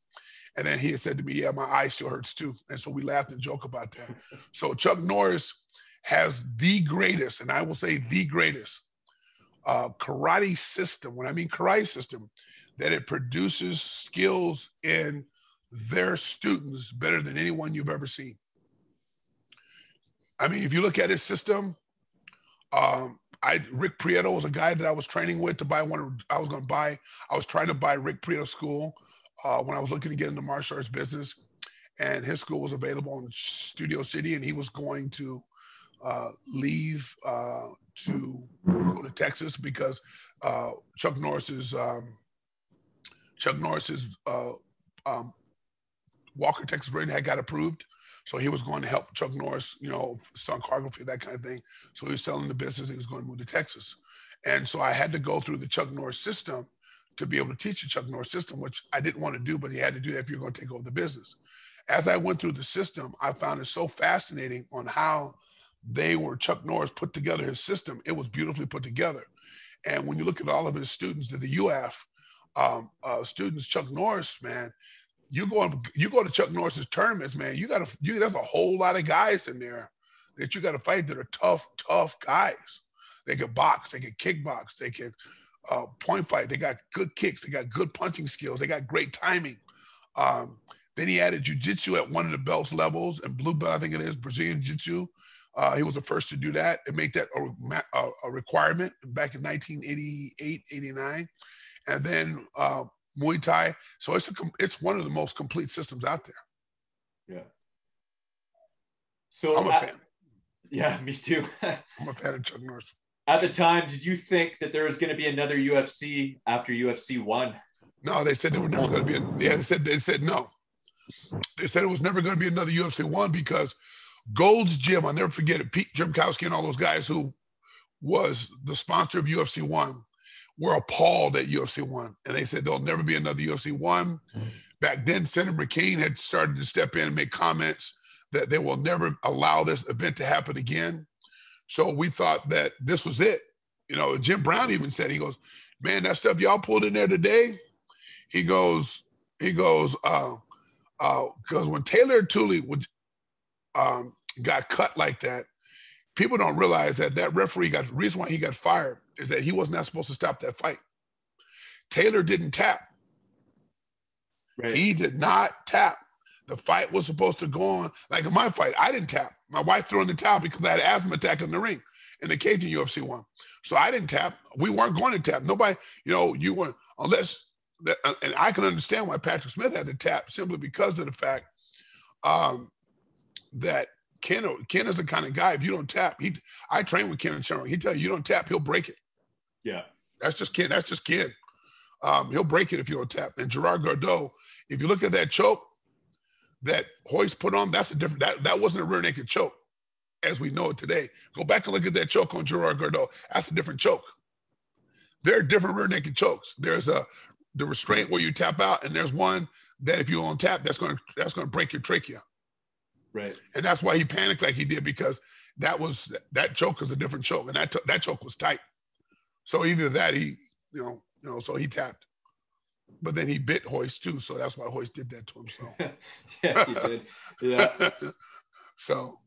And then he had said to me, "Yeah, my eye still hurts too." And so we laughed and joked about that. so Chuck Norris has the greatest, and I will say the greatest uh, karate system. When I mean karate system, that it produces skills in their students better than anyone you've ever seen. I mean, if you look at his system, um, I Rick Prieto was a guy that I was training with to buy one. I was going to buy. I was trying to buy Rick Prieto school uh, when I was looking to get into martial arts business, and his school was available in Studio City, and he was going to uh, leave uh, to go to Texas because uh, Chuck Norris's um, Chuck Norris's uh, um, Walker Texas Ranger had got approved. So he was going to help Chuck Norris, you know, son choreography, that kind of thing. So he was selling the business. He was going to move to Texas. And so I had to go through the Chuck Norris system to be able to teach the Chuck Norris system, which I didn't want to do, but he had to do that if you're going to take over the business. As I went through the system, I found it so fascinating on how they were Chuck Norris put together his system. It was beautifully put together. And when you look at all of his students the UF, um, uh, students, Chuck Norris, man, you go you go to Chuck Norris's tournaments, man. You got to you there's a whole lot of guys in there that you got to fight that are tough, tough guys. They can box, they can kickbox, they can uh, point fight. They got good kicks, they got good punching skills, they got great timing. Um, then he added jujitsu at one of the belts levels and blue belt, I think it is Brazilian jiu-jitsu. Uh, he was the first to do that and make that a, a, a requirement back in 1988, 89. And then uh, Muay Thai. So it's a, it's one of the most complete systems out there. Yeah. So I'm a at, fan. Yeah, me too. I'm a fan of Chuck Norris. At the time, did you think that there was going to be another UFC after UFC one? No, they said there was never going to be. A, yeah, they said they said no. They said it was never going to be another UFC one because Gold's Gym. I'll never forget it. Pete Jimkowski and all those guys who was the sponsor of UFC one were appalled at UFC one, and they said there'll never be another UFC one. Back then, Senator McCain had started to step in and make comments that they will never allow this event to happen again. So we thought that this was it. You know, Jim Brown even said, he goes, man, that stuff y'all pulled in there today. He goes, he goes, uh, uh, because when Teila Tuli would, um, got cut like that, people don't realize that that referee got the reason why he got fired is that he was not supposed to stop that fight. Teila didn't tap. Right. He did not tap. The fight was supposed to go on like in my fight. I didn't tap. My wife threw in the towel because I had asthma attack in the ring, in the Cajun UFC one. So I didn't tap. We weren't going to tap. Nobody, you know, you weren't unless. Uh, and I can understand why Patrick Smith had to tap simply because of the fact um, that Ken Ken is the kind of guy. If you don't tap, he I train with Ken and. He tell you you don't tap, he'll break it. Yeah, that's just Ken. That's just Ken. Um, he'll break it if you don't tap. And Gerard Gordeau, if you look at that choke that Royce put on, that's a different. That that wasn't a rear naked choke as we know it today. Go back and look at that choke on Gerard Gordeau. That's a different choke. There are different rear naked chokes. There's a the restraint where you tap out, and there's one that if you don't tap, that's gonna that's gonna break your trachea. Right. And that's why he panicked like he did because that was that choke was a different choke, and that that choke was tight. So either that he, you know, you know, so he tapped, but then he bit Royce too. So that's why Royce did that to himself. yeah, he did. Yeah. so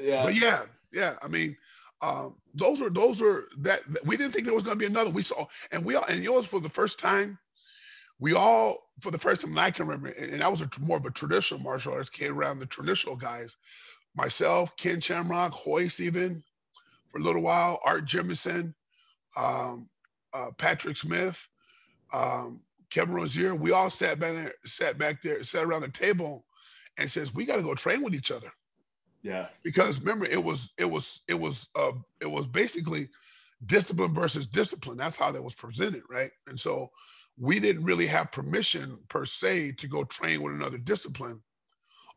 yeah. But yeah, yeah. I mean, um, those are those are that we didn't think there was going to be another. We saw, and we all, and yours for the first time, we all for the first time I can remember, and I was a, more of a traditional martial arts kid around the traditional guys. Myself, Ken Shamrock, Royce, even for a little while, Art Jimmerson, um, uh, Patrick Smith, um, Kevin Rosier. We all sat back there, sat back there, sat around the table, and says we got to go train with each other. Yeah. Because remember, it was it was it was uh it was basically discipline versus discipline. That's how that was presented, right? And so we didn't really have permission per se to go train with another discipline.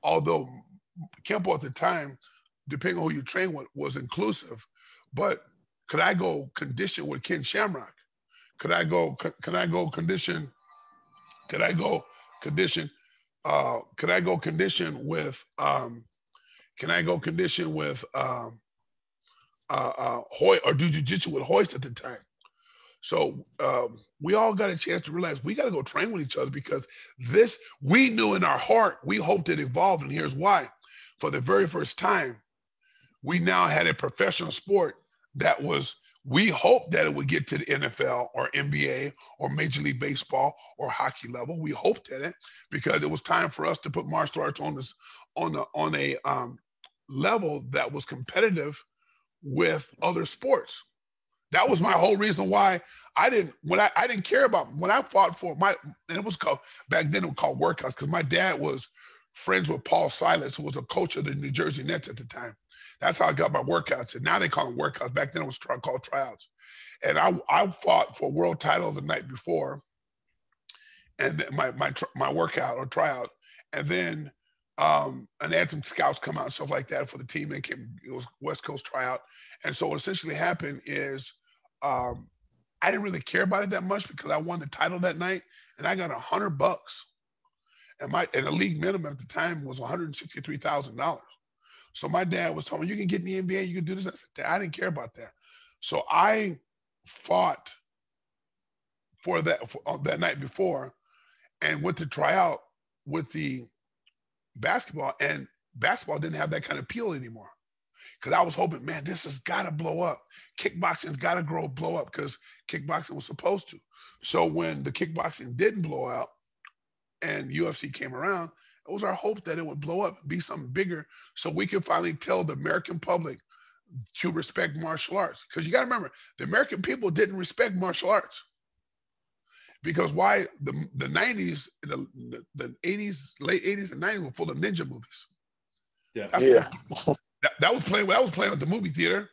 Although Kempo at the time, depending on who you train with, was inclusive. But could I go condition with Ken Shamrock? Could I go? Could, could I go condition? Could I go condition? Uh, could I go condition with um, can I go condition with um, uh, uh, Hoy or do jujitsu with Royce at the time? So um, we all got a chance to realize we got to go train with each other because this we knew in our heart we hoped it evolved, and here's why: for the very first time, we now had a professional sport that was. We hoped that it would get to the NFL or NBA or Major League Baseball or hockey level. We hoped at it because it was time for us to put martial arts on this on a on a um, level that was competitive with other sports. That was my whole reason why I didn't when I, I didn't care about when I fought for my and it was called back then it was called workouts because my dad was friends with Paul Silas, who was a coach of the New Jersey Nets at the time. That's how I got my workouts. And now they call them workouts. Back then it was called tryouts. And I, I fought for world title the night before, and my my my workout or tryout, and then um, and they had some scouts come out and stuff like that for the team. They came, it was West Coast tryout. And so what essentially happened is um, I didn't really care about it that much because I won the title that night and I got a hundred bucks. And my and the league minimum at the time was $163,000. So my dad was telling me, you can get in the NBA, you can do this. I said, I didn't care about that. So I fought for that for, uh, that night before and went to try out with the basketball, and basketball didn't have that kind of appeal anymore. Because I was hoping, man, this has got to blow up. Kickboxing's got to grow, blow up because kickboxing was supposed to. So when the kickboxing didn't blow out and UFC came around, it was our hope that it would blow up and be something bigger so we could finally tell the American public to respect martial arts. Because you got to remember, the American people didn't respect martial arts. Because why the the 90s the, the 80s late 80s and 90s were full of ninja movies. Yeah. Yeah. That, that, was playing that was playing at the movie theater.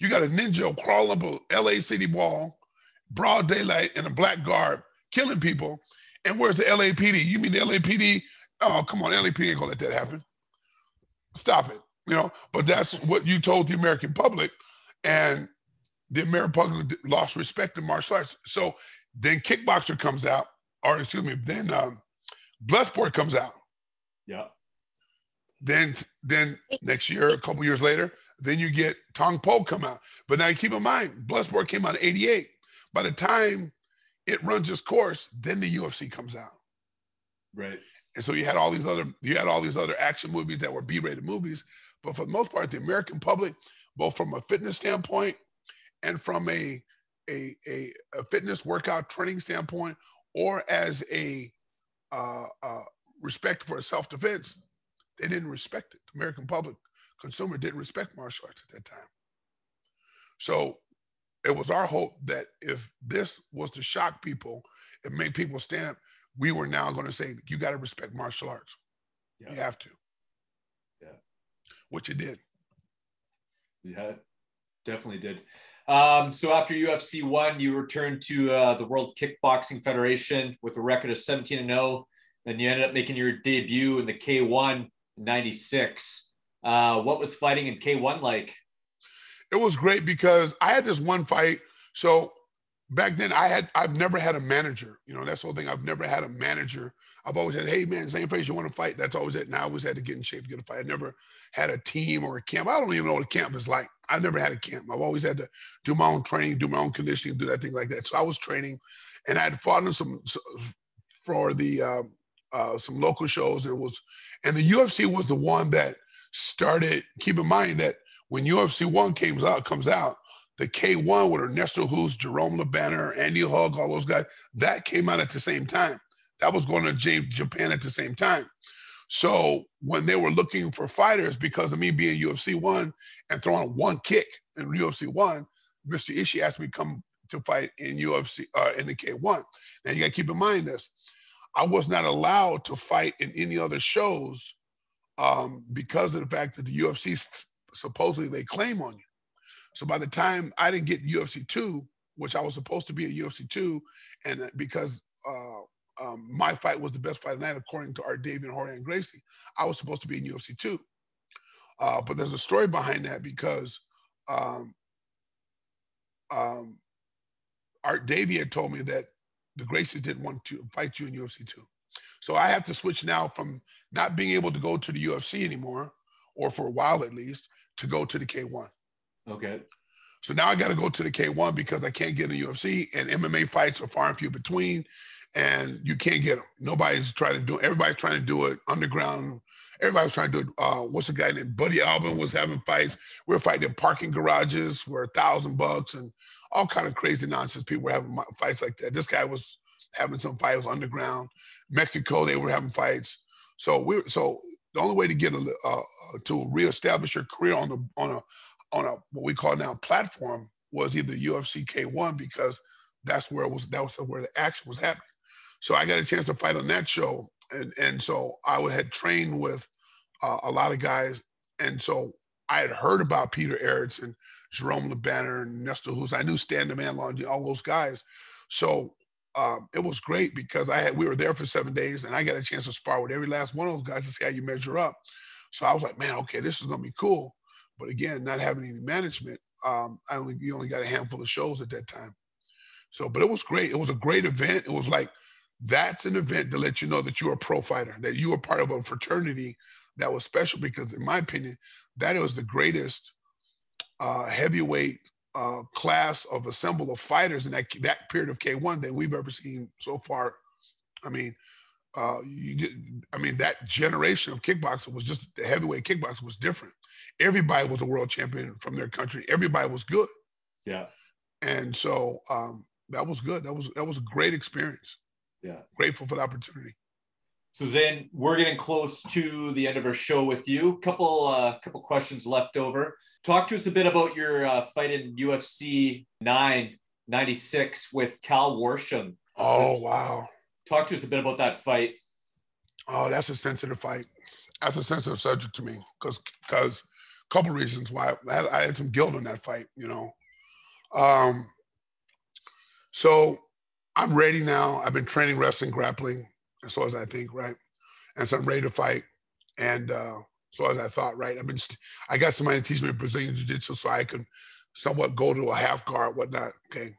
You got a ninja crawling up a la city wall broad daylight in a black garb killing people. And where's the lapd you mean the lapd oh come on lapd ain't gonna let that happen stop it you know but that's what you told the american public and the american public lost respect in martial arts so then Kickboxer comes out, or excuse me, then um, Bloodsport comes out. Yeah. Then, then next year, a couple years later, then you get Tong Po come out. But now keep in mind, Bloodsport came out in '88. By the time it runs its course, then the UFC comes out. Right. And so you had all these other you had all these other action movies that were B-rated movies, but for the most part, the American public, both from a fitness standpoint and from a a, a, a fitness workout training standpoint or as a uh, uh, respect for self-defense, they didn't respect it. The American public consumer didn't respect martial arts at that time. So it was our hope that if this was to shock people, it made people stand up. We were now going to say, you got to respect martial arts. Yeah. You have to. Yeah. Which it did. Yeah, definitely did. Um, so after UFC one, you returned to uh, the World Kickboxing Federation with a record of 17 and 0. Then you ended up making your debut in the K1 96. Uh, what was fighting in K1 like? It was great because I had this one fight. So back then I had I've never had a manager. You know, that's the whole thing. I've never had a manager. I've always had, hey man, same place you want to fight. That's always it. Now I always had to get in shape to get a fight. I never had a team or a camp. I don't even know what a camp is like. I've never had a camp. I've always had to do my own training, do my own conditioning, do that thing like that. So I was training, and I had fought in some for the um, uh, some local shows. And it was, and the UFC was the one that started. Keep in mind that when UFC one comes out, comes out, the K1 with Ernesto Hoost, Jerome LeBanner, Andy Hug, all those guys, that came out at the same time. That was going to Japan at the same time. So when they were looking for fighters, because of me being UFC one and throwing one kick in UFC one, Mr. Ishii asked me to come to fight in UFC uh, in the K1. Now you got to keep in mind this: I was not allowed to fight in any other shows um, because of the fact that the UFC supposedly they claim on you. So by the time I didn't get UFC two, which I was supposed to be at UFC two, and uh, because uh, um, my fight was the best fight of the night according to Art Davie and Gracie, I was supposed to be in UFC two. Uh, but there's a story behind that because um, um, Art Davie had told me that the Gracies didn't want to fight you in UFC two. So I have to switch now from not being able to go to the UFC anymore, or for a while at least, to go to the K1. Okay. So now I got to go to the K1 because I can't get in UFC and MMA fights are far and few between and you can't get them. Nobody's trying to do. Everybody's trying to do it underground. Everybody's trying to do it. Uh, what's the guy named Buddy Albin was having fights. We were fighting in parking garages for a thousand bucks and all kind of crazy nonsense. People were having fights like that. This guy was having some fights underground. Mexico, they were having fights. So we so the only way to get a uh, to reestablish your career on the on a on a what we call now platform was either UFC K1 because that's where it was that was where the action was happening. So I got a chance to fight on that show, and and so I had trained with uh, a lot of guys, and so I had heard about Peter Erickson, Jerome LeBanner, and Nestor Hoost. I knew Stan the Man Long, all those guys. So um, it was great because I had we were there for seven days, and I got a chance to spar with every last one of those guys to see how you measure up. So I was like, man, okay, this is gonna be cool. But again, not having any management, um, I only you only got a handful of shows at that time. So, but it was great. It was a great event. It was like that's an event to let you know that you're a pro fighter, that you are part of a fraternity that was special because, in my opinion, that was the greatest uh, heavyweight uh, class of assemble of fighters in that that period of K1 that we've ever seen so far. I mean, uh, you did, I mean, that generation of kickboxer was just the heavyweight kickboxer was different. Everybody was a world champion from their country. Everybody was good. Yeah. And so um, that was good. That was that was a great experience. Yeah. Grateful for the opportunity. So Zane, we're getting close to the end of our show with you. Couple uh, couple questions left over. Talk to us a bit about your uh, fight in UFC 9 96 with Cal Worsham. Oh wow. Talk to us a bit about that fight. Oh, that's a sensitive fight. That's a sensitive subject to me because because a couple reasons why I had, I had, some guilt in that fight. You know, um, so I'm ready now. I've been training wrestling, grappling, as so as I think, right, and so I'm ready to fight. And uh, so as I thought, right, I've been I got somebody to teach me Brazilian jiu-jitsu so I can somewhat go to a half guard, whatnot. Okay,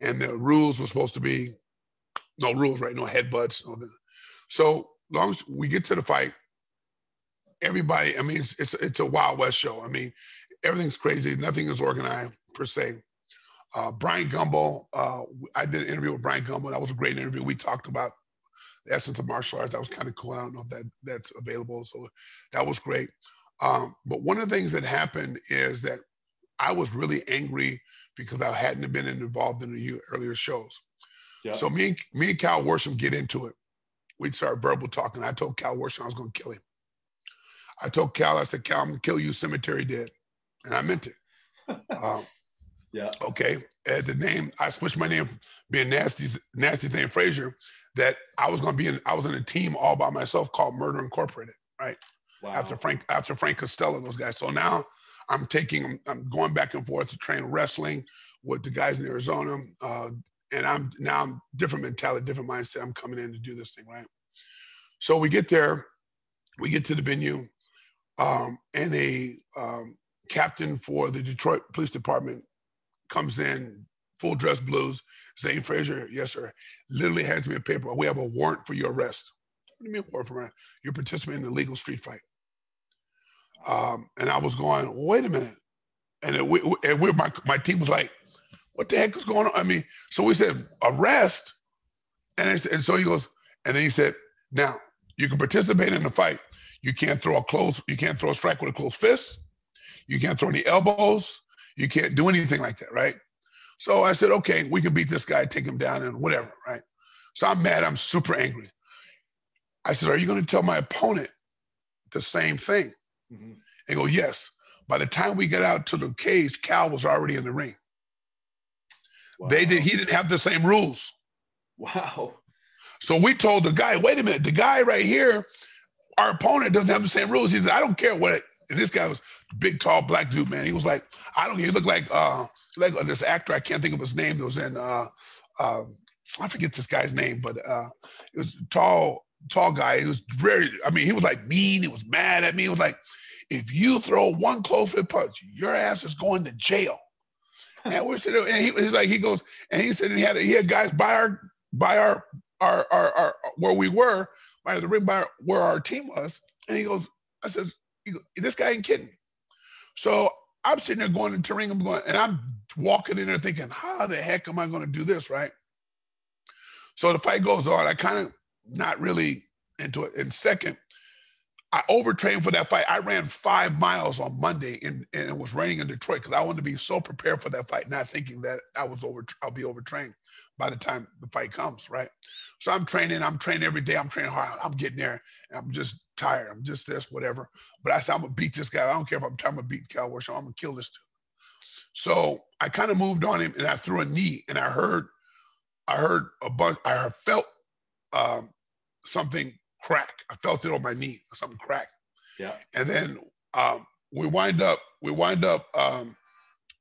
and the rules were supposed to be no rules, right? No headbutts. No, so long as we get to the fight, everybody. I mean, it's, it's it's a Wild West show. I mean, everything's crazy. Nothing is organized per se. Uh, Bryant Gumbel, uh, I did an interview with Bryant Gumbel. That was a great interview. We talked about the essence of martial arts. That was kind of cool. I don't know if that that's available. So that was great. Um, but one of the things that happened is that I was really angry because I hadn't been involved in the earlier shows. Yeah. So me and me and Cal Worsham get into it. We'd start verbal talking. I told Cal Worsham I was going to kill him. I told Cal, I said, Cal, I'm going to kill you, cemetery dead. And I meant it. um, Yeah. Okay. And the name, I switched my name from being nasty, nasty name Frazier, that I was gonna be in I was in a team all by myself called Murder Incorporated, right? Wow. After Frank, after Frank Costello those guys. So now I'm taking I'm going back and forth to train wrestling with the guys in Arizona. Uh, and I'm now I'm different mentality, different mindset. I'm coming in to do this thing, right? So we get there, we get to the venue, um, and a um, captain for the Detroit Police Department comes in, full dress blues. Zane Frazier, yes, sir. Literally hands me a paper. We have a warrant for your arrest. What do you mean warrant for arrest? You're participating in a legal street fight. Um, and I was going, wait a minute. And, it, we, and we, my, my team was like, what the heck is going on? I mean, so we said, arrest. And, I, and so he goes, and then he said, now you can participate in the fight. You can't throw a close, you can't throw a strike with a closed fist. You can't throw any elbows. You can't do anything like that, right? So I said, okay, we can beat this guy, take him down, and whatever, right? So I'm mad. I'm super angry. I said, are you going to tell my opponent the same thing? Mhm. They go, yes. By the time we get out to the cage, Cal was already in the ring. They did. He didn't have the same rules. Wow. So we told the guy, wait a minute, the guy right here, our opponent doesn't have the same rules. He said, I don't care what. It, and this guy was a big, tall, black dude, man. He was like, I don't. He looked like uh, like this actor. I can't think of his name. That was in. Uh, uh, I forget this guy's name, but uh, it was a tall, tall guy. He was very. I mean, he was like mean. He was mad at me. He was like, if you throw one close fit punch, your ass is going to jail. and we're sitting there, and he, was like, he goes, and he said he had he had guys by our by our our our, our where we were by the ring by where our team was, and he goes, I said, this guy ain't kidding. So I'm sitting there going into ring, I'm going, and I'm walking in there thinking, how the heck am I going to do this, right? So the fight goes on. I kind of not really into it. And second, I overtrained for that fight. I ran five miles on Monday, and, and it was raining in Detroit because I wanted to be so prepared for that fight, not thinking that I was over. I'll be overtrained by the time the fight comes, right? So I'm training. I'm training every day. I'm training hard. I'm getting there. I'm just tired. I'm just this, whatever. But I said I'm gonna beat this guy. I don't care if I'm trying to beat Cal Worsham. I'm gonna kill this dude. So I kind of moved on him, and I threw a knee, and I heard, I heard a bunch. I felt um, something crack. I felt it on my knee. Something crack. Yeah. And then um, we wind up, we wind up, um,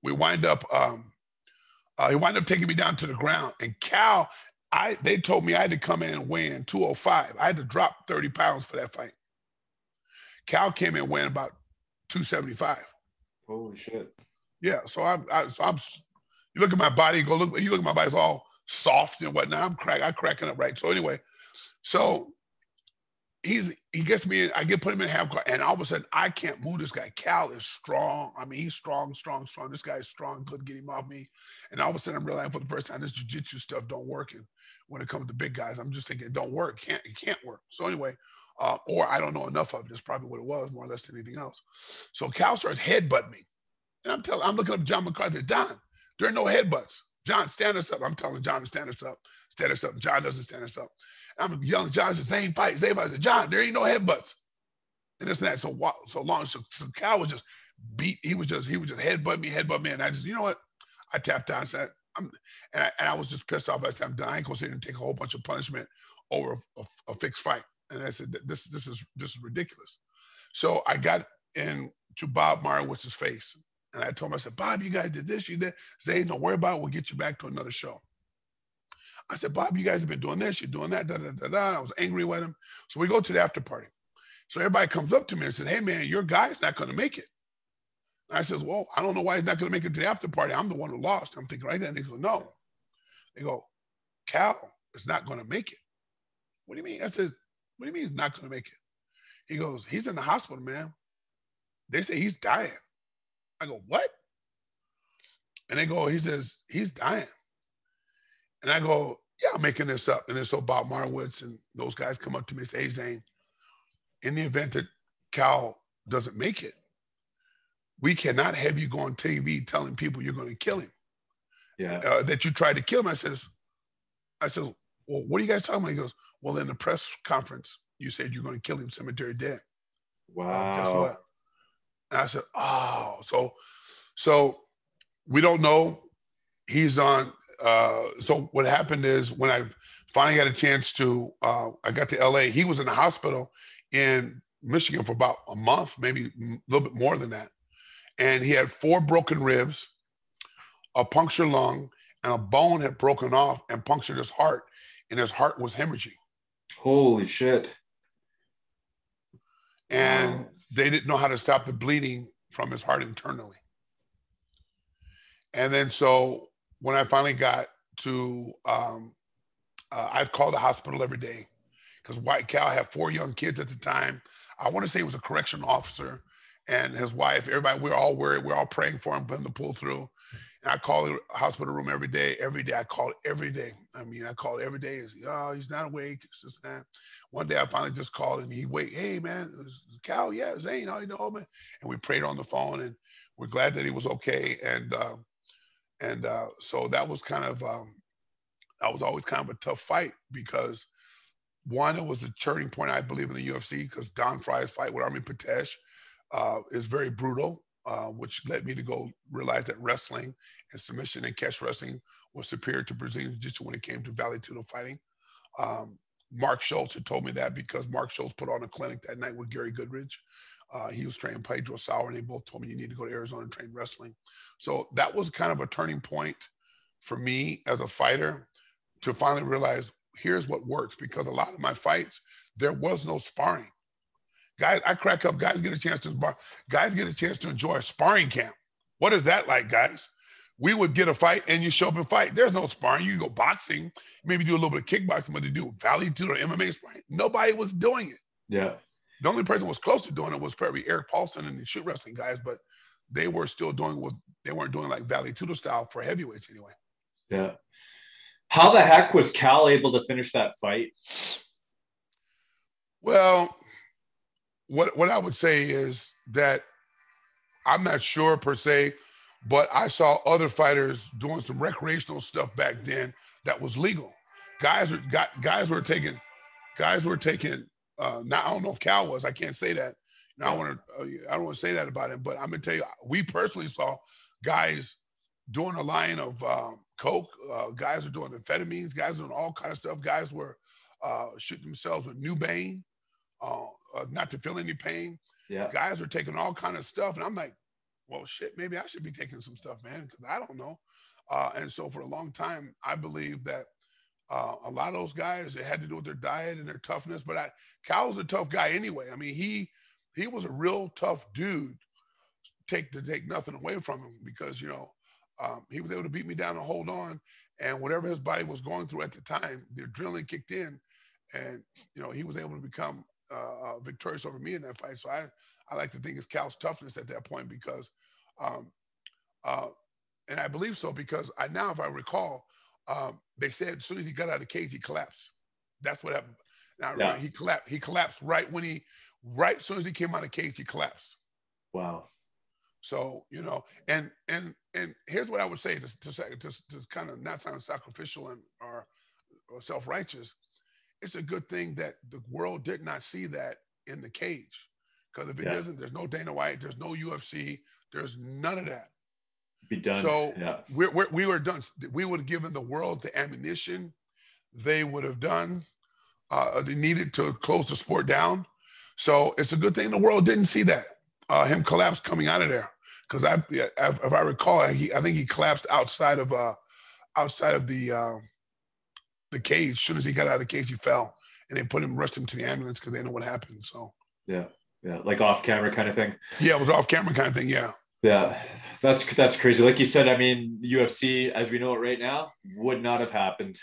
we wind up, um, uh, he wind up taking me down to the ground. And Cal, I they told me I had to come in and weigh in 205. I had to drop 30 pounds for that fight. Cal came in weighing about 275. Holy shit. Yeah, so I'm, I, so I'm. You look at my body, go look. You look at my body; it's all soft and whatnot. I'm crack. I'm cracking up, right? So anyway, so he's he gets me in. I get put him in half guard, and all of a sudden I can't move this guy. Cal is strong. I mean, he's strong, strong, strong. This guy is strong. Couldn't get him off me. And all of a sudden I'm realizing for the first time this jujitsu stuff don't work. And when it comes to big guys, I'm just thinking it don't work. Can't it can't work. So anyway, uh, or I don't know enough of it. That's probably what it was, more or less than anything else. So Cal starts headbutting me. And I'm telling, I'm looking up John McCarthy. John, there are no headbutts. John, stand us up. I'm telling John to stand us up. Stand us up. John doesn't stand us up. I'm John says, same fight, same fight. I said, John, there ain't no headbutts. And and that. So so long. So, so Cal was just beat. He was just, he was just headbutt me, headbutt me. And I just, you know what? I tapped out and said, I'm, and I, and I was just pissed off. I said, I'm done. I ain't gonna sit and take a whole bunch of punishment over a, a fixed fight. And I said, this, this is, this is ridiculous. So I got into Bob Meyrowitz's face. And I told him, I said, Bob, you guys did this, you did. Say, don't worry about it. We'll get you back to another show. I said, Bob, you guys have been doing this, you're doing that, da, da, da, da. I was angry with him. So we go to the after party. So everybody comes up to me and says, Hey man, your guy's not gonna make it. And I says, Well, I don't know why he's not gonna make it to the after party. I'm the one who lost. I'm thinking right then. And they go, No. They go, Cal is not gonna make it. What do you mean? I said, What do you mean he's not gonna make it? He goes, He's in the hospital, man. They say he's dying. I go, What? And they go, He says, He's dying. And I go, yeah, I'm making this up. And then so Bob Meyrowitz and those guys come up to me and say, hey, Zane, in the event that Cal doesn't make it, we cannot have you go on TV telling people you're going to kill him, Yeah. uh, that you tried to kill him. I says, I said, well, what are you guys talking about? He goes, well, in the press conference, you said you're going to kill him cemetery dead. Wow. Uh, guess what? And I said, oh, so, so we don't know. He's on. Uh, so what happened is when I finally got a chance to, uh, I got to LA. He was in the hospital in Michigan for about a month, maybe a little bit more than that, and he had four broken ribs, a punctured lung, and a bone had broken off and punctured his heart, and his heart was hemorrhaging. Holy shit. And Wow. they didn't know how to stop the bleeding from his heart internally. And then so when I finally got to, um, uh, I'd call the hospital every day because White Cow had four young kids at the time. I want to say he was a correction officer and his wife. Everybody, we are all worried. We're all praying for him, for him to pull through. And I called the hospital room every day. Every day, I called every day. I mean, I called every day. It's, oh, he's not awake. It's just that. One day, I finally just called and he wait. Hey, man, Cal? Yeah, Zane. How you doing, man? And we prayed on the phone, and we're glad that he was okay. And uh, and uh, so that was kind of um, that was always kind of a tough fight because one, it was a turning point, I believe, in the UFC because Don Frye's fight with Armin Patesh uh, is very brutal, uh, which led me to go realize that wrestling and submission and catch wrestling was superior to Brazilian Jiu-Jitsu when it came to Vale Tudo fighting. Um, Mark Schultz had told me that because Mark Schultz put on a clinic that night with Gary Goodridge. Uh, he was training Pedro Sauer, and they both told me you need to go to Arizona and train wrestling. So that was kind of a turning point for me as a fighter to finally realize here's what works because a lot of my fights there was no sparring. Guys i crack up guys get a chance to spar guys get a chance to enjoy a sparring camp. What is that like guys? We would get a fight and you show up and fight. There's no sparring. You go boxing maybe do a little bit of kickboxing but to do Vale Tudo or mma sparring nobody was doing it. Yeah. The only person was close to doing it was probably erik paulson and the shoot wrestling guys but they were still doing what they weren't doing like vale tudo style for heavyweights anyway Yeah. How the heck was Cal able to finish that fight? Well, what what I would say is that I'm not sure per se, but I saw other fighters doing some recreational stuff back then that was legal. Guys were got guys were taking guys were taking. Uh, now I don't know if Cal was. I can't say that. Now I want to. Uh, I don't want to say that about him, but I'm gonna tell you, we personally saw guys doing a line of um, coke. Uh, guys were doing amphetamines. Guys doing all kind of stuff. Guys were uh, shooting themselves with Nubain, uh, uh, not to feel any pain. Yeah. Guys were taking all kind of stuff, and I'm like, well, shit, maybe I should be taking some stuff, man, because I don't know. Uh, and so for a long time, I believe that uh, a lot of those guys it had to do with their diet and their toughness. But I, Cal was a tough guy anyway. I mean, he he was a real tough dude. Take to take nothing away from him because you know um, he was able to beat me down and hold on. And whatever his body was going through at the time, the adrenaline kicked in, and you know he was able to become uh, uh, victorious over me in that fight. So I I like to think it's Cal's toughness at that point because, um, uh, and I believe so because I now if I recall, um, they said as soon as he got out of the cage he collapsed. That's what happened. Now Yeah. he collapsed. He collapsed right when he right as soon as he came out of the cage he collapsed. Wow. So you know, and and and here's what I would say to to, to, to kind of not sound sacrificial and or, or self righteous. It's a good thing that the world did not see that in the cage, because if it Yeah. doesn't, there's no Dana White, there's no UFC, there's none of that. Be done. So yeah. we're, we're, we were done. We would have given the world the ammunition they would have done. Uh, they needed to close the sport down. So it's a good thing the world didn't see that uh, him collapse coming out of there. Because I, if if I recall, he, I think he collapsed outside of uh, outside of the uh, the cage. As soon as he got out of the cage, he fell, and they put him rushed him to the ambulance because they know what happened. So Yeah. Yeah. Like off camera kind of thing. yeah, it was off camera kind of thing. Yeah. Yeah, that's that's crazy. Like you said, I mean, the UFC as we know it right now would not have happened.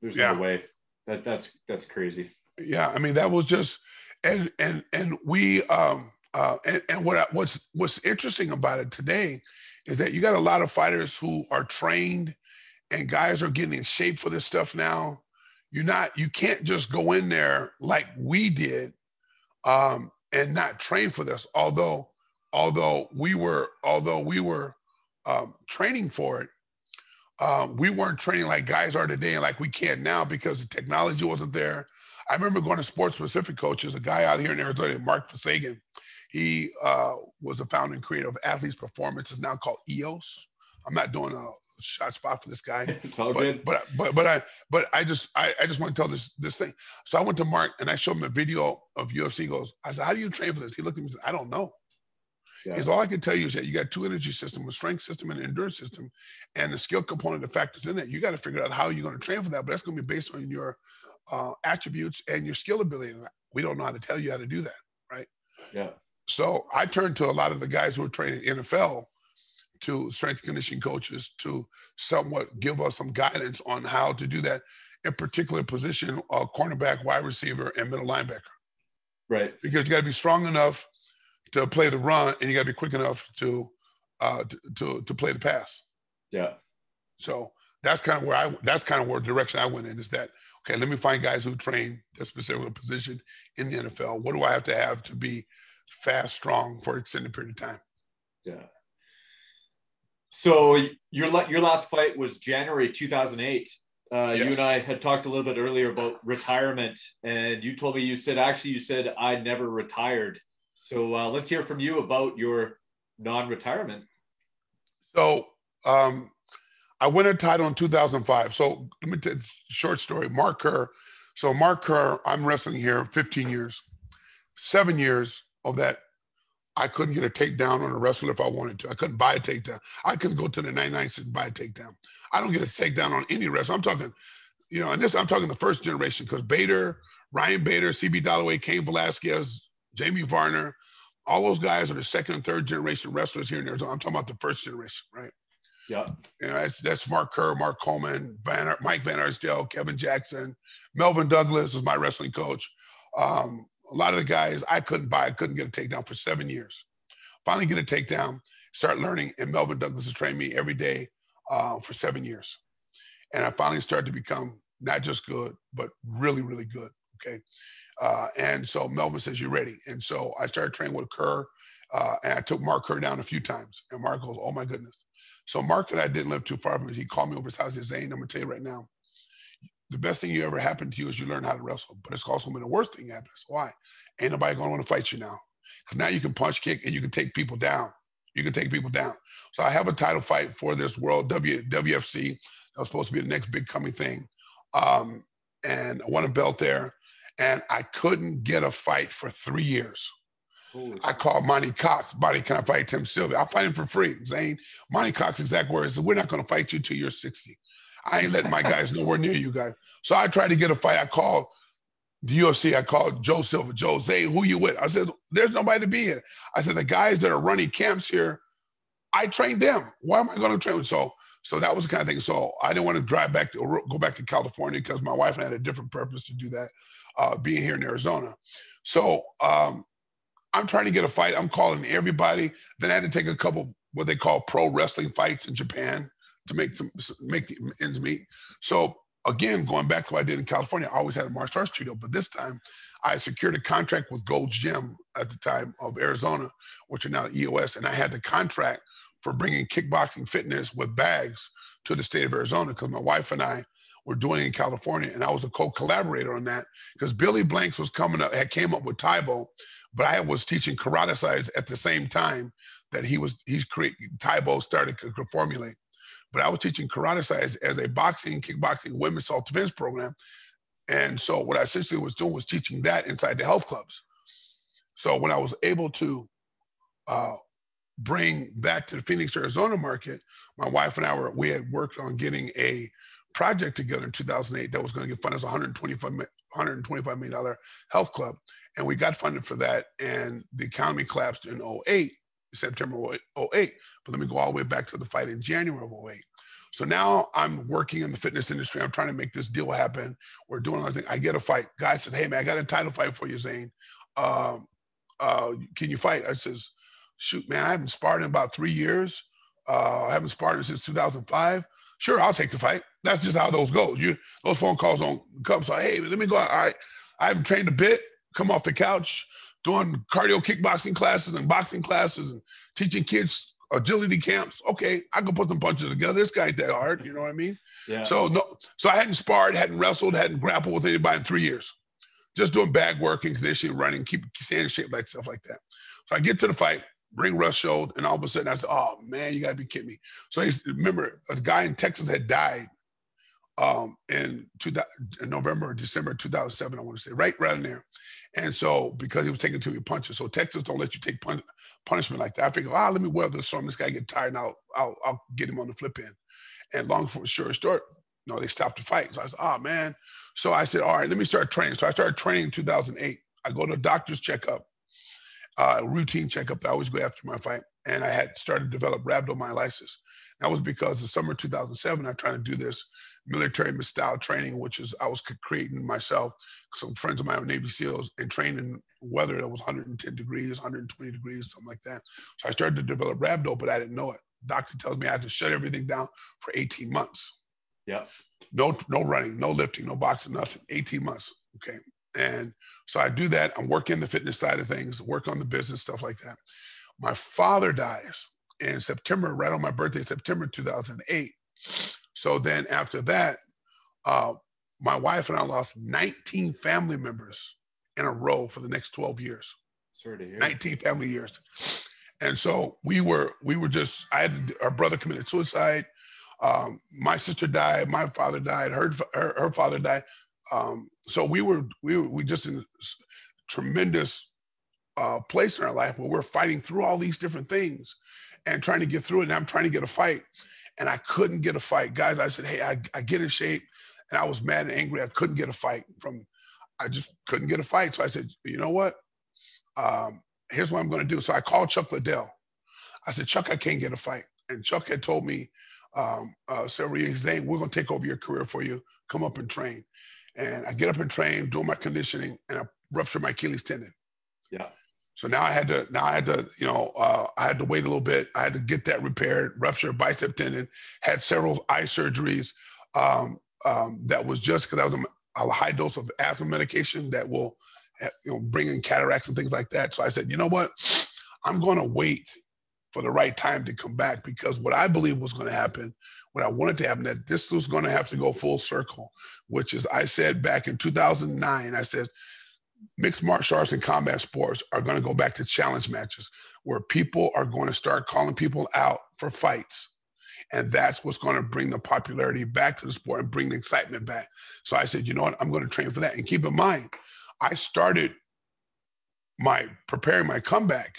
There's Yeah. no way. That that's that's crazy. yeah i mean that was just and and and we um uh and, and what I, what's what's interesting about it today is that you got a lot of fighters who are trained and guys are getting in shape for this stuff now you're not you can't just go in there like we did um and not train for this although although we were although we were um training for it um, we weren't training like guys are today and like we can now because the technology wasn't there. I remember going to sports specific coaches, a guy out here in Arizona, Mark Fasagan. He uh, was the founder and creator of Athletes Performance. It's now called EOS. I'm not doing a shot spot for this guy. But, but but but I but I just I, I just want to tell this this thing. So I went to Mark and I showed him a video of UFC. He goes, I said, How do you train for this? He looked at me and said, I don't know. Yeah. Because all I can tell you is that you got two energy system, a strength system and an endurance system, and the skill component, the factors in that. You got to figure out how you're going to train for that, but that's going to be based on your uh, attributes and your skill ability. And we don't know how to tell you how to do that, right? Yeah. So I turned to a lot of the guys who are training in NFL to strength conditioning coaches to somewhat give us some guidance on how to do that in particular position, uh, cornerback, wide receiver, and middle linebacker. Right. Because you got to be strong enough to play the run, and you got to be quick enough to, uh, to to to play the pass. Yeah. So that's kind of where I that's kind of where direction I went in is that okay, let me find guys who train that specific position in the NFL. What do I have to have to be fast, strong for an extended period of time? Yeah. So your your last fight was January 2008. Uh, You and I had talked a little bit earlier about retirement, and you told me you said actually you said I never retired. So uh, let's hear from you about your non-retirement. So um, I won a title in 2005. So let me tell you a short story. Mark Kerr. So Mark Kerr, I'm wrestling here 15 years. Seven years of that, I couldn't get a takedown on a wrestler if I wanted to. I couldn't buy a takedown. I couldn't go to the 99 cent and buy a takedown. I don't get a takedown on any wrestler. I'm talking, you know, and this I'm talking the first generation because Bader, Ryan Bader, CB Dollaway, Cain Velasquez, Jamie Varner, all those guys are the second and third generation wrestlers here in Arizona. I'm talking about the first generation, right? Yeah. You know, that's, that's Mark Kerr, Mark Coleman, Van, Mike Van Arsdale, Kevin Jackson, Melvin Douglas is my wrestling coach. Um, a lot of the guys I couldn't buy, I couldn't get a takedown for seven years. Finally get a takedown, start learning, and Melvin Douglas has trained me every day uh, for seven years. And I finally started to become not just good, but really, really good. Okay. Uh, and so Melvin says, You're ready. And so I started training with Kerr, uh, and I took Mark Kerr down a few times. And Mark goes, Oh my goodness. So Mark and I didn't live too far from him. He called me over his house. He Zane, I'm gonna tell you right now, the best thing you ever happened to you is you learn how to wrestle. But it's also been the worst thing happened. So why? Ain't nobody gonna want to fight you now. Because now you can punch, kick, and you can take people down. You can take people down. So I have a title fight for this world w, WFC. That was supposed to be the next big coming thing. Um, and I won a belt there. And I couldn't get a fight for three years. Holy I called Monty Cox. Monty, can I fight Tim Sylvia? I'll fight him for free. Zane, Monty Cox exact words. We're not going to fight you till you're 60. I ain't letting my guys nowhere near you guys. So I tried to get a fight. I called the UFC. I called Joe Silva. Joe, Zane, who you with? I said, there's nobody to be here. I said, the guys that are running camps here, I trained them. Why am I going to train? So, so that was the kind of thing. So I didn't want to drive back to or go back to California because my wife and I had a different purpose to do that, uh, being here in Arizona. So um, I'm trying to get a fight. I'm calling everybody. Then I had to take a couple what they call pro wrestling fights in Japan to make some make the ends meet. So again, going back to what I did in California, I always had a martial arts studio, but this time I secured a contract with Gold's Gym at the time of Arizona, which are now EOS, and I had the contract for bringing kickboxing fitness with bags to the state of Arizona because my wife and I were doing in California, and I was a co-collaborator on that because Billy Blanks was coming up, had came up with Tae Bo, but I was teaching karate size at the same time that he was he's creating Tae Bo started to formulate. But I was teaching karate size as a boxing, kickboxing, women's self-defense program. And so what I essentially was doing was teaching that inside the health clubs. So when I was able to uh, bring that to the Phoenix, Arizona market, my wife and I were we had worked on getting a project together in 2008 that was going to get funded as a 125 mi- 125 million dollar health club, and we got funded for that. And the economy collapsed in 08, September 08. But let me go all the way back to the fight in January of 08. So now I'm working in the fitness industry. I'm trying to make this deal happen. We're doing another thing. I get a fight. Guy says, "Hey man, I got a title fight for you, Zane. Um, uh, can you fight?" I says, "Shoot, man, I haven't sparred in about three years. Uh, I haven't sparred since 2005. Sure, I'll take the fight. That's just how those go. You those phone calls don't come. So hey, let me go. Out. All right, I haven't trained a bit. Come off the couch, doing cardio kickboxing classes and boxing classes and teaching kids agility camps. Okay, I can put some punches together. This guy ain't that hard. You know what I mean? Yeah. So no, so I hadn't sparred, hadn't wrestled, hadn't grappled with anybody in three years. Just doing bag work and conditioning, running, keep staying in shape, like stuff like that. So I get to the fight. Ring rust showed, and all of a sudden I said, "Oh man, you gotta be kidding me!" So I remember a guy in Texas had died um, in, two, in November or December 2007, I want to say, right, right in there. And so because he was taking too many punches, so Texas don't let you take pun- punishment like that. I figured, ah, let me weather the storm. This guy get tired, and I'll, I'll, I'll get him on the flip end. And long for sure story, you know, they stopped the fight. So I said, oh man. So I said, all right, let me start training. So I started training in 2008. I go to a doctor's checkup, uh, routine checkup that I always go after my fight. And I had started to develop rhabdomyolysis. That was because the summer 2007, I tried to do this military style training, which is I was creating myself. Some friends of mine were Navy SEALs and training weather that was 110 degrees, 120 degrees, something like that. So I started to develop rhabdo, but I didn't know it. Doctor tells me I have to shut everything down for 18 months. Yeah. No, no running, no lifting, no boxing, nothing. 18 months. Okay. And so I do that. I'm working the fitness side of things, work on the business, stuff like that. My father dies in September, right on my birthday, September 2008. So then after that, uh, my wife and I lost 19 family members in a row for the next 12 years. Sorry to hear. 19 family years. And so we were, we were just, I had, our brother committed suicide. Um, my sister died, my father died, her, her, her father died. Um, so we were, we were, we just in tremendous uh, place in our life where we're fighting through all these different things and trying to get through it. And I'm trying to get a fight and I couldn't get a fight. Guys, I said, hey, I, I get in shape. And I was mad and angry. I couldn't get a fight from, I just couldn't get a fight. So I said, you know what? Um, here's what I'm going to do. So I called Chuck Liddell. I said, Chuck, I can't get a fight. And Chuck had told me um, uh, several years, Zane, we're going to take over your career for you. Come up and train. And I get up and train, do my conditioning, and I rupture my Achilles tendon. Yeah. So now I had to, now I had to, you know, uh, I had to wait a little bit. I had to get that repaired, rupture bicep tendon, had several eye surgeries. Um, um, that was just because I was a, a high dose of asthma medication that will, you know, bring in cataracts and things like that. So I said, you know what, I'm going to wait for the right time to come back because what I believe was going to happen, what I wanted to happen, that this was going to have to go full circle, which is I said back in 2009, I said, mixed martial arts and combat sports are going to go back to challenge matches where people are going to start calling people out for fights. And that's what's going to bring the popularity back to the sport and bring the excitement back. So I said, you know what? I'm going to train for that. And keep in mind, I started my preparing my comeback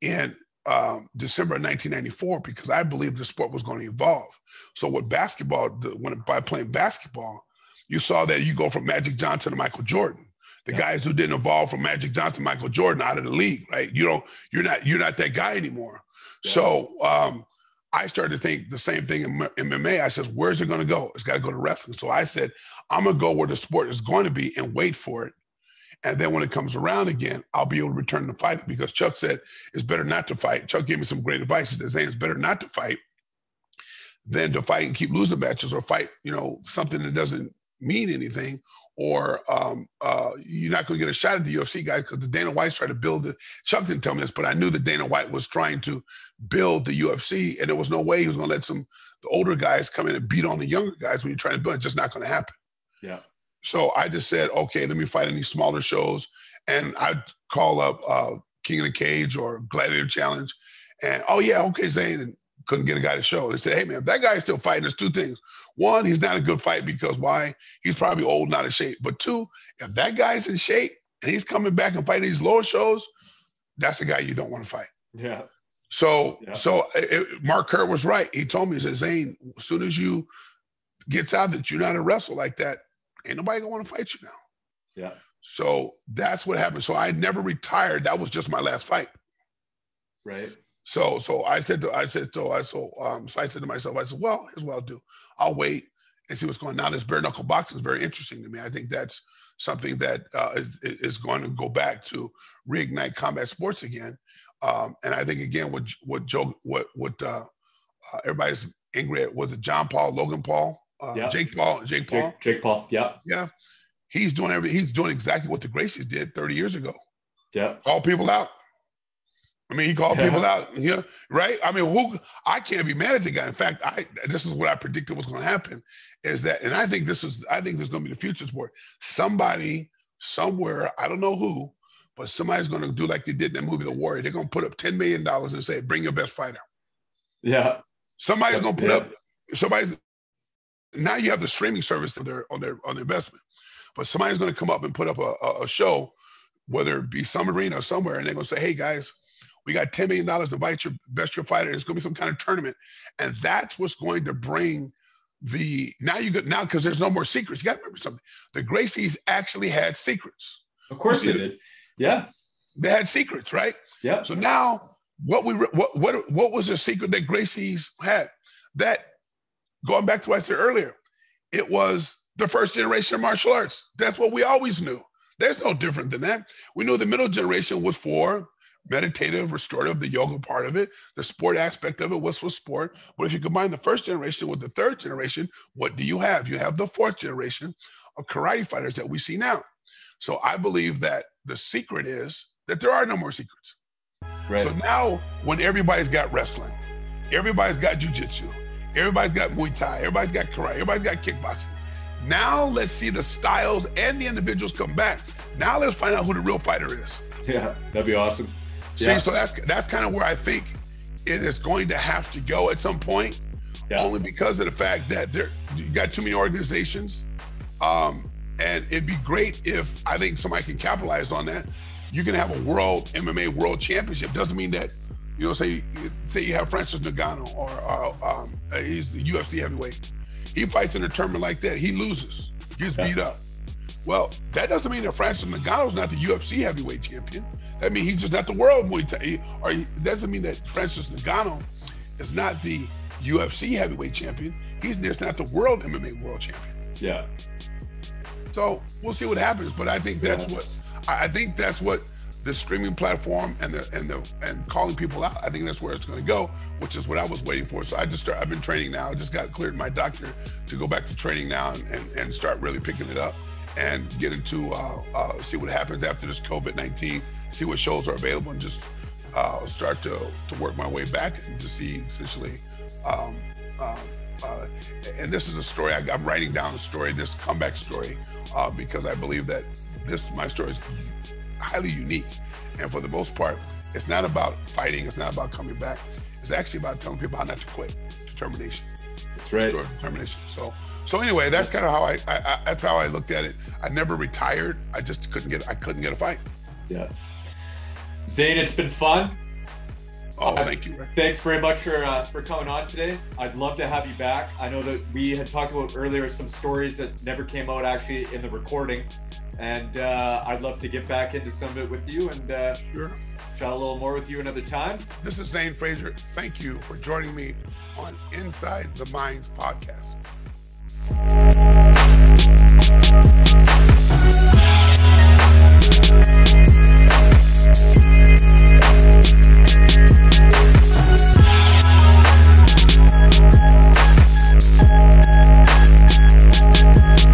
in um, December 1994 because I believed the sport was going to evolve. So with basketball, when by playing basketball, you saw that you go from Magic Johnson to Michael Jordan. The yeah. guys who didn't evolve from Magic Johnson, Michael Jordan out of the league, right? You don't, you're not, you're not that guy anymore. Yeah. So um, I started to think the same thing in MMA. I said, where's it going to go? It's got to go to wrestling. So I said, I'm going to go where the sport is going to be and wait for it. And then when it comes around again, I'll be able to return to fighting because Chuck said it's better not to fight. Chuck gave me some great advice. He said, Zane, it's better not to fight than to fight and keep losing matches or fight, you know, something that doesn't mean anything or um, uh, you're not going to get a shot at the UFC guys because the Dana White's trying to build it. Chuck didn't tell me this, but I knew that Dana White was trying to build the UFC, and there was no way he was going to let some the older guys come in and beat on the younger guys when you're trying to build. It's just not going to happen. Yeah. So I just said, okay, let me fight in these smaller shows, and I'd call up uh, King of the Cage or Gladiator Challenge, and oh yeah, okay, Zane, and couldn't get a guy to show. They said, hey man, if that guy's still fighting, there's two things. One, he's not a good fight because why? He's probably old, not in shape. But two, if that guy's in shape and he's coming back and fighting these lower shows, that's a guy you don't want to fight. Yeah. So, yeah. so it, Mark Kerr was right. He told me, he said, Zane, as soon as you gets out that you're not a wrestle like that, ain't nobody gonna want to fight you now. Yeah. So that's what happened. So I never retired. That was just my last fight. Right. So so I said to I said so I so um so I said to myself, I said, well, here's what I'll do. I'll wait and see what's going on. This bare knuckle boxing is very interesting to me. I think that's something that uh, is, is going to go back to reignite combat sports again. Um, and I think again, what what Joe, what what uh, uh, everybody's angry at was it John Paul, Logan Paul, uh, yeah. Jake Paul, Jake Paul, Jake, Jake Paul, yeah, yeah. He's doing every he's doing exactly what the Gracies did 30 years ago. Yeah, call people out. I mean, he called people out, yeah, right? I mean, who I can't be mad at the guy. In fact, I this is what I predicted was going to happen is that, and I think this is, I think this is going to be the future sport. Somebody somewhere, I don't know who, but somebody's going to do like they did in that movie, The Warrior. They're going to put up $10 million and say, bring your best fighter. Yeah. Somebody's going to put Yeah. up, somebody's, now you have the streaming service on their, on their, on their investment, but somebody's going to come up and put up a, a, show, whether it be some arena or somewhere, and they're going to say, hey guys, we got $10 million, to invite your best your fighter. It's going to be some kind of tournament. And that's what's going to bring the, now you got, now, because there's no more secrets. You got to remember something. The Gracies actually had secrets. Of course they did. Yeah. They had secrets, right? Yeah. So now, what we what what what was the secret that Gracie's had? That going back to what I said earlier, it was the first generation of martial arts. That's what we always knew. There's no different than that. We knew the middle generation was for meditative, restorative, the yoga part of it, the sport aspect of it was for sport. But if you combine the first generation with the third generation, what do you have? You have the fourth generation of karate fighters that we see now. So I believe that the secret is that there are no more secrets. Right. So now, when everybody's got wrestling, everybody's got jujitsu, everybody's got Muay Thai, everybody's got karate, everybody's got kickboxing. Now let's see the styles and the individuals come back. Now let's find out who the real fighter is. yeah. That'd be awesome. See, Yeah. so that's that's kind of where I think it is going to have to go at some point, Yeah. only because of the fact that there you got too many organizations, um, and it'd be great if I think somebody can capitalize on that. You can have a world MMA world championship. Doesn't mean that you know, say say you have Francis Ngannou or uh, um, uh, he's the UFC heavyweight. He fights in a tournament like that, he loses, gets Yeah. beat up. Well, that doesn't mean that Francis Ngannou's not the UFC heavyweight champion. That means he's just not the world Muay Thai. Or he, doesn't mean that Francis Ngannou is not the UFC heavyweight champion. He's just not the world MMA world champion. Yeah. So we'll see what happens. But I think that's Yeah. what I think that's what the streaming platform and the and the and calling people out. I think that's where it's going to go, which is what I was waiting for. So I just start. I've been training now. I just got cleared my doctor to go back to training now and and, and start really picking it up and get into uh, uh, see what happens after this COVID nineteen. See what shows are available and just uh, start to to work my way back and to see essentially. Um, uh, uh, and this is a story I, I'm writing down a story, this comeback story, uh, because I believe that this my story is highly unique, and for the most part, it's not about fighting. It's not about coming back. It's actually about telling people how not to quit. Determination. That's right. Determination. So, so anyway, that's kind of how I, I, I that's how I looked at it. I never retired. I just couldn't get I couldn't get a fight. Yeah. Zane, it's been fun. Oh, thank you. Thanks very much for uh, for coming on today. I'd love to have you back. I know that we had talked about earlier some stories that never came out actually in the recording, and uh, I'd love to get back into some of it with you and uh, Sure. chat a little more with you another time. This is Zane Frazier. Thank you for joining me on Inside the Minds podcast. Thank you.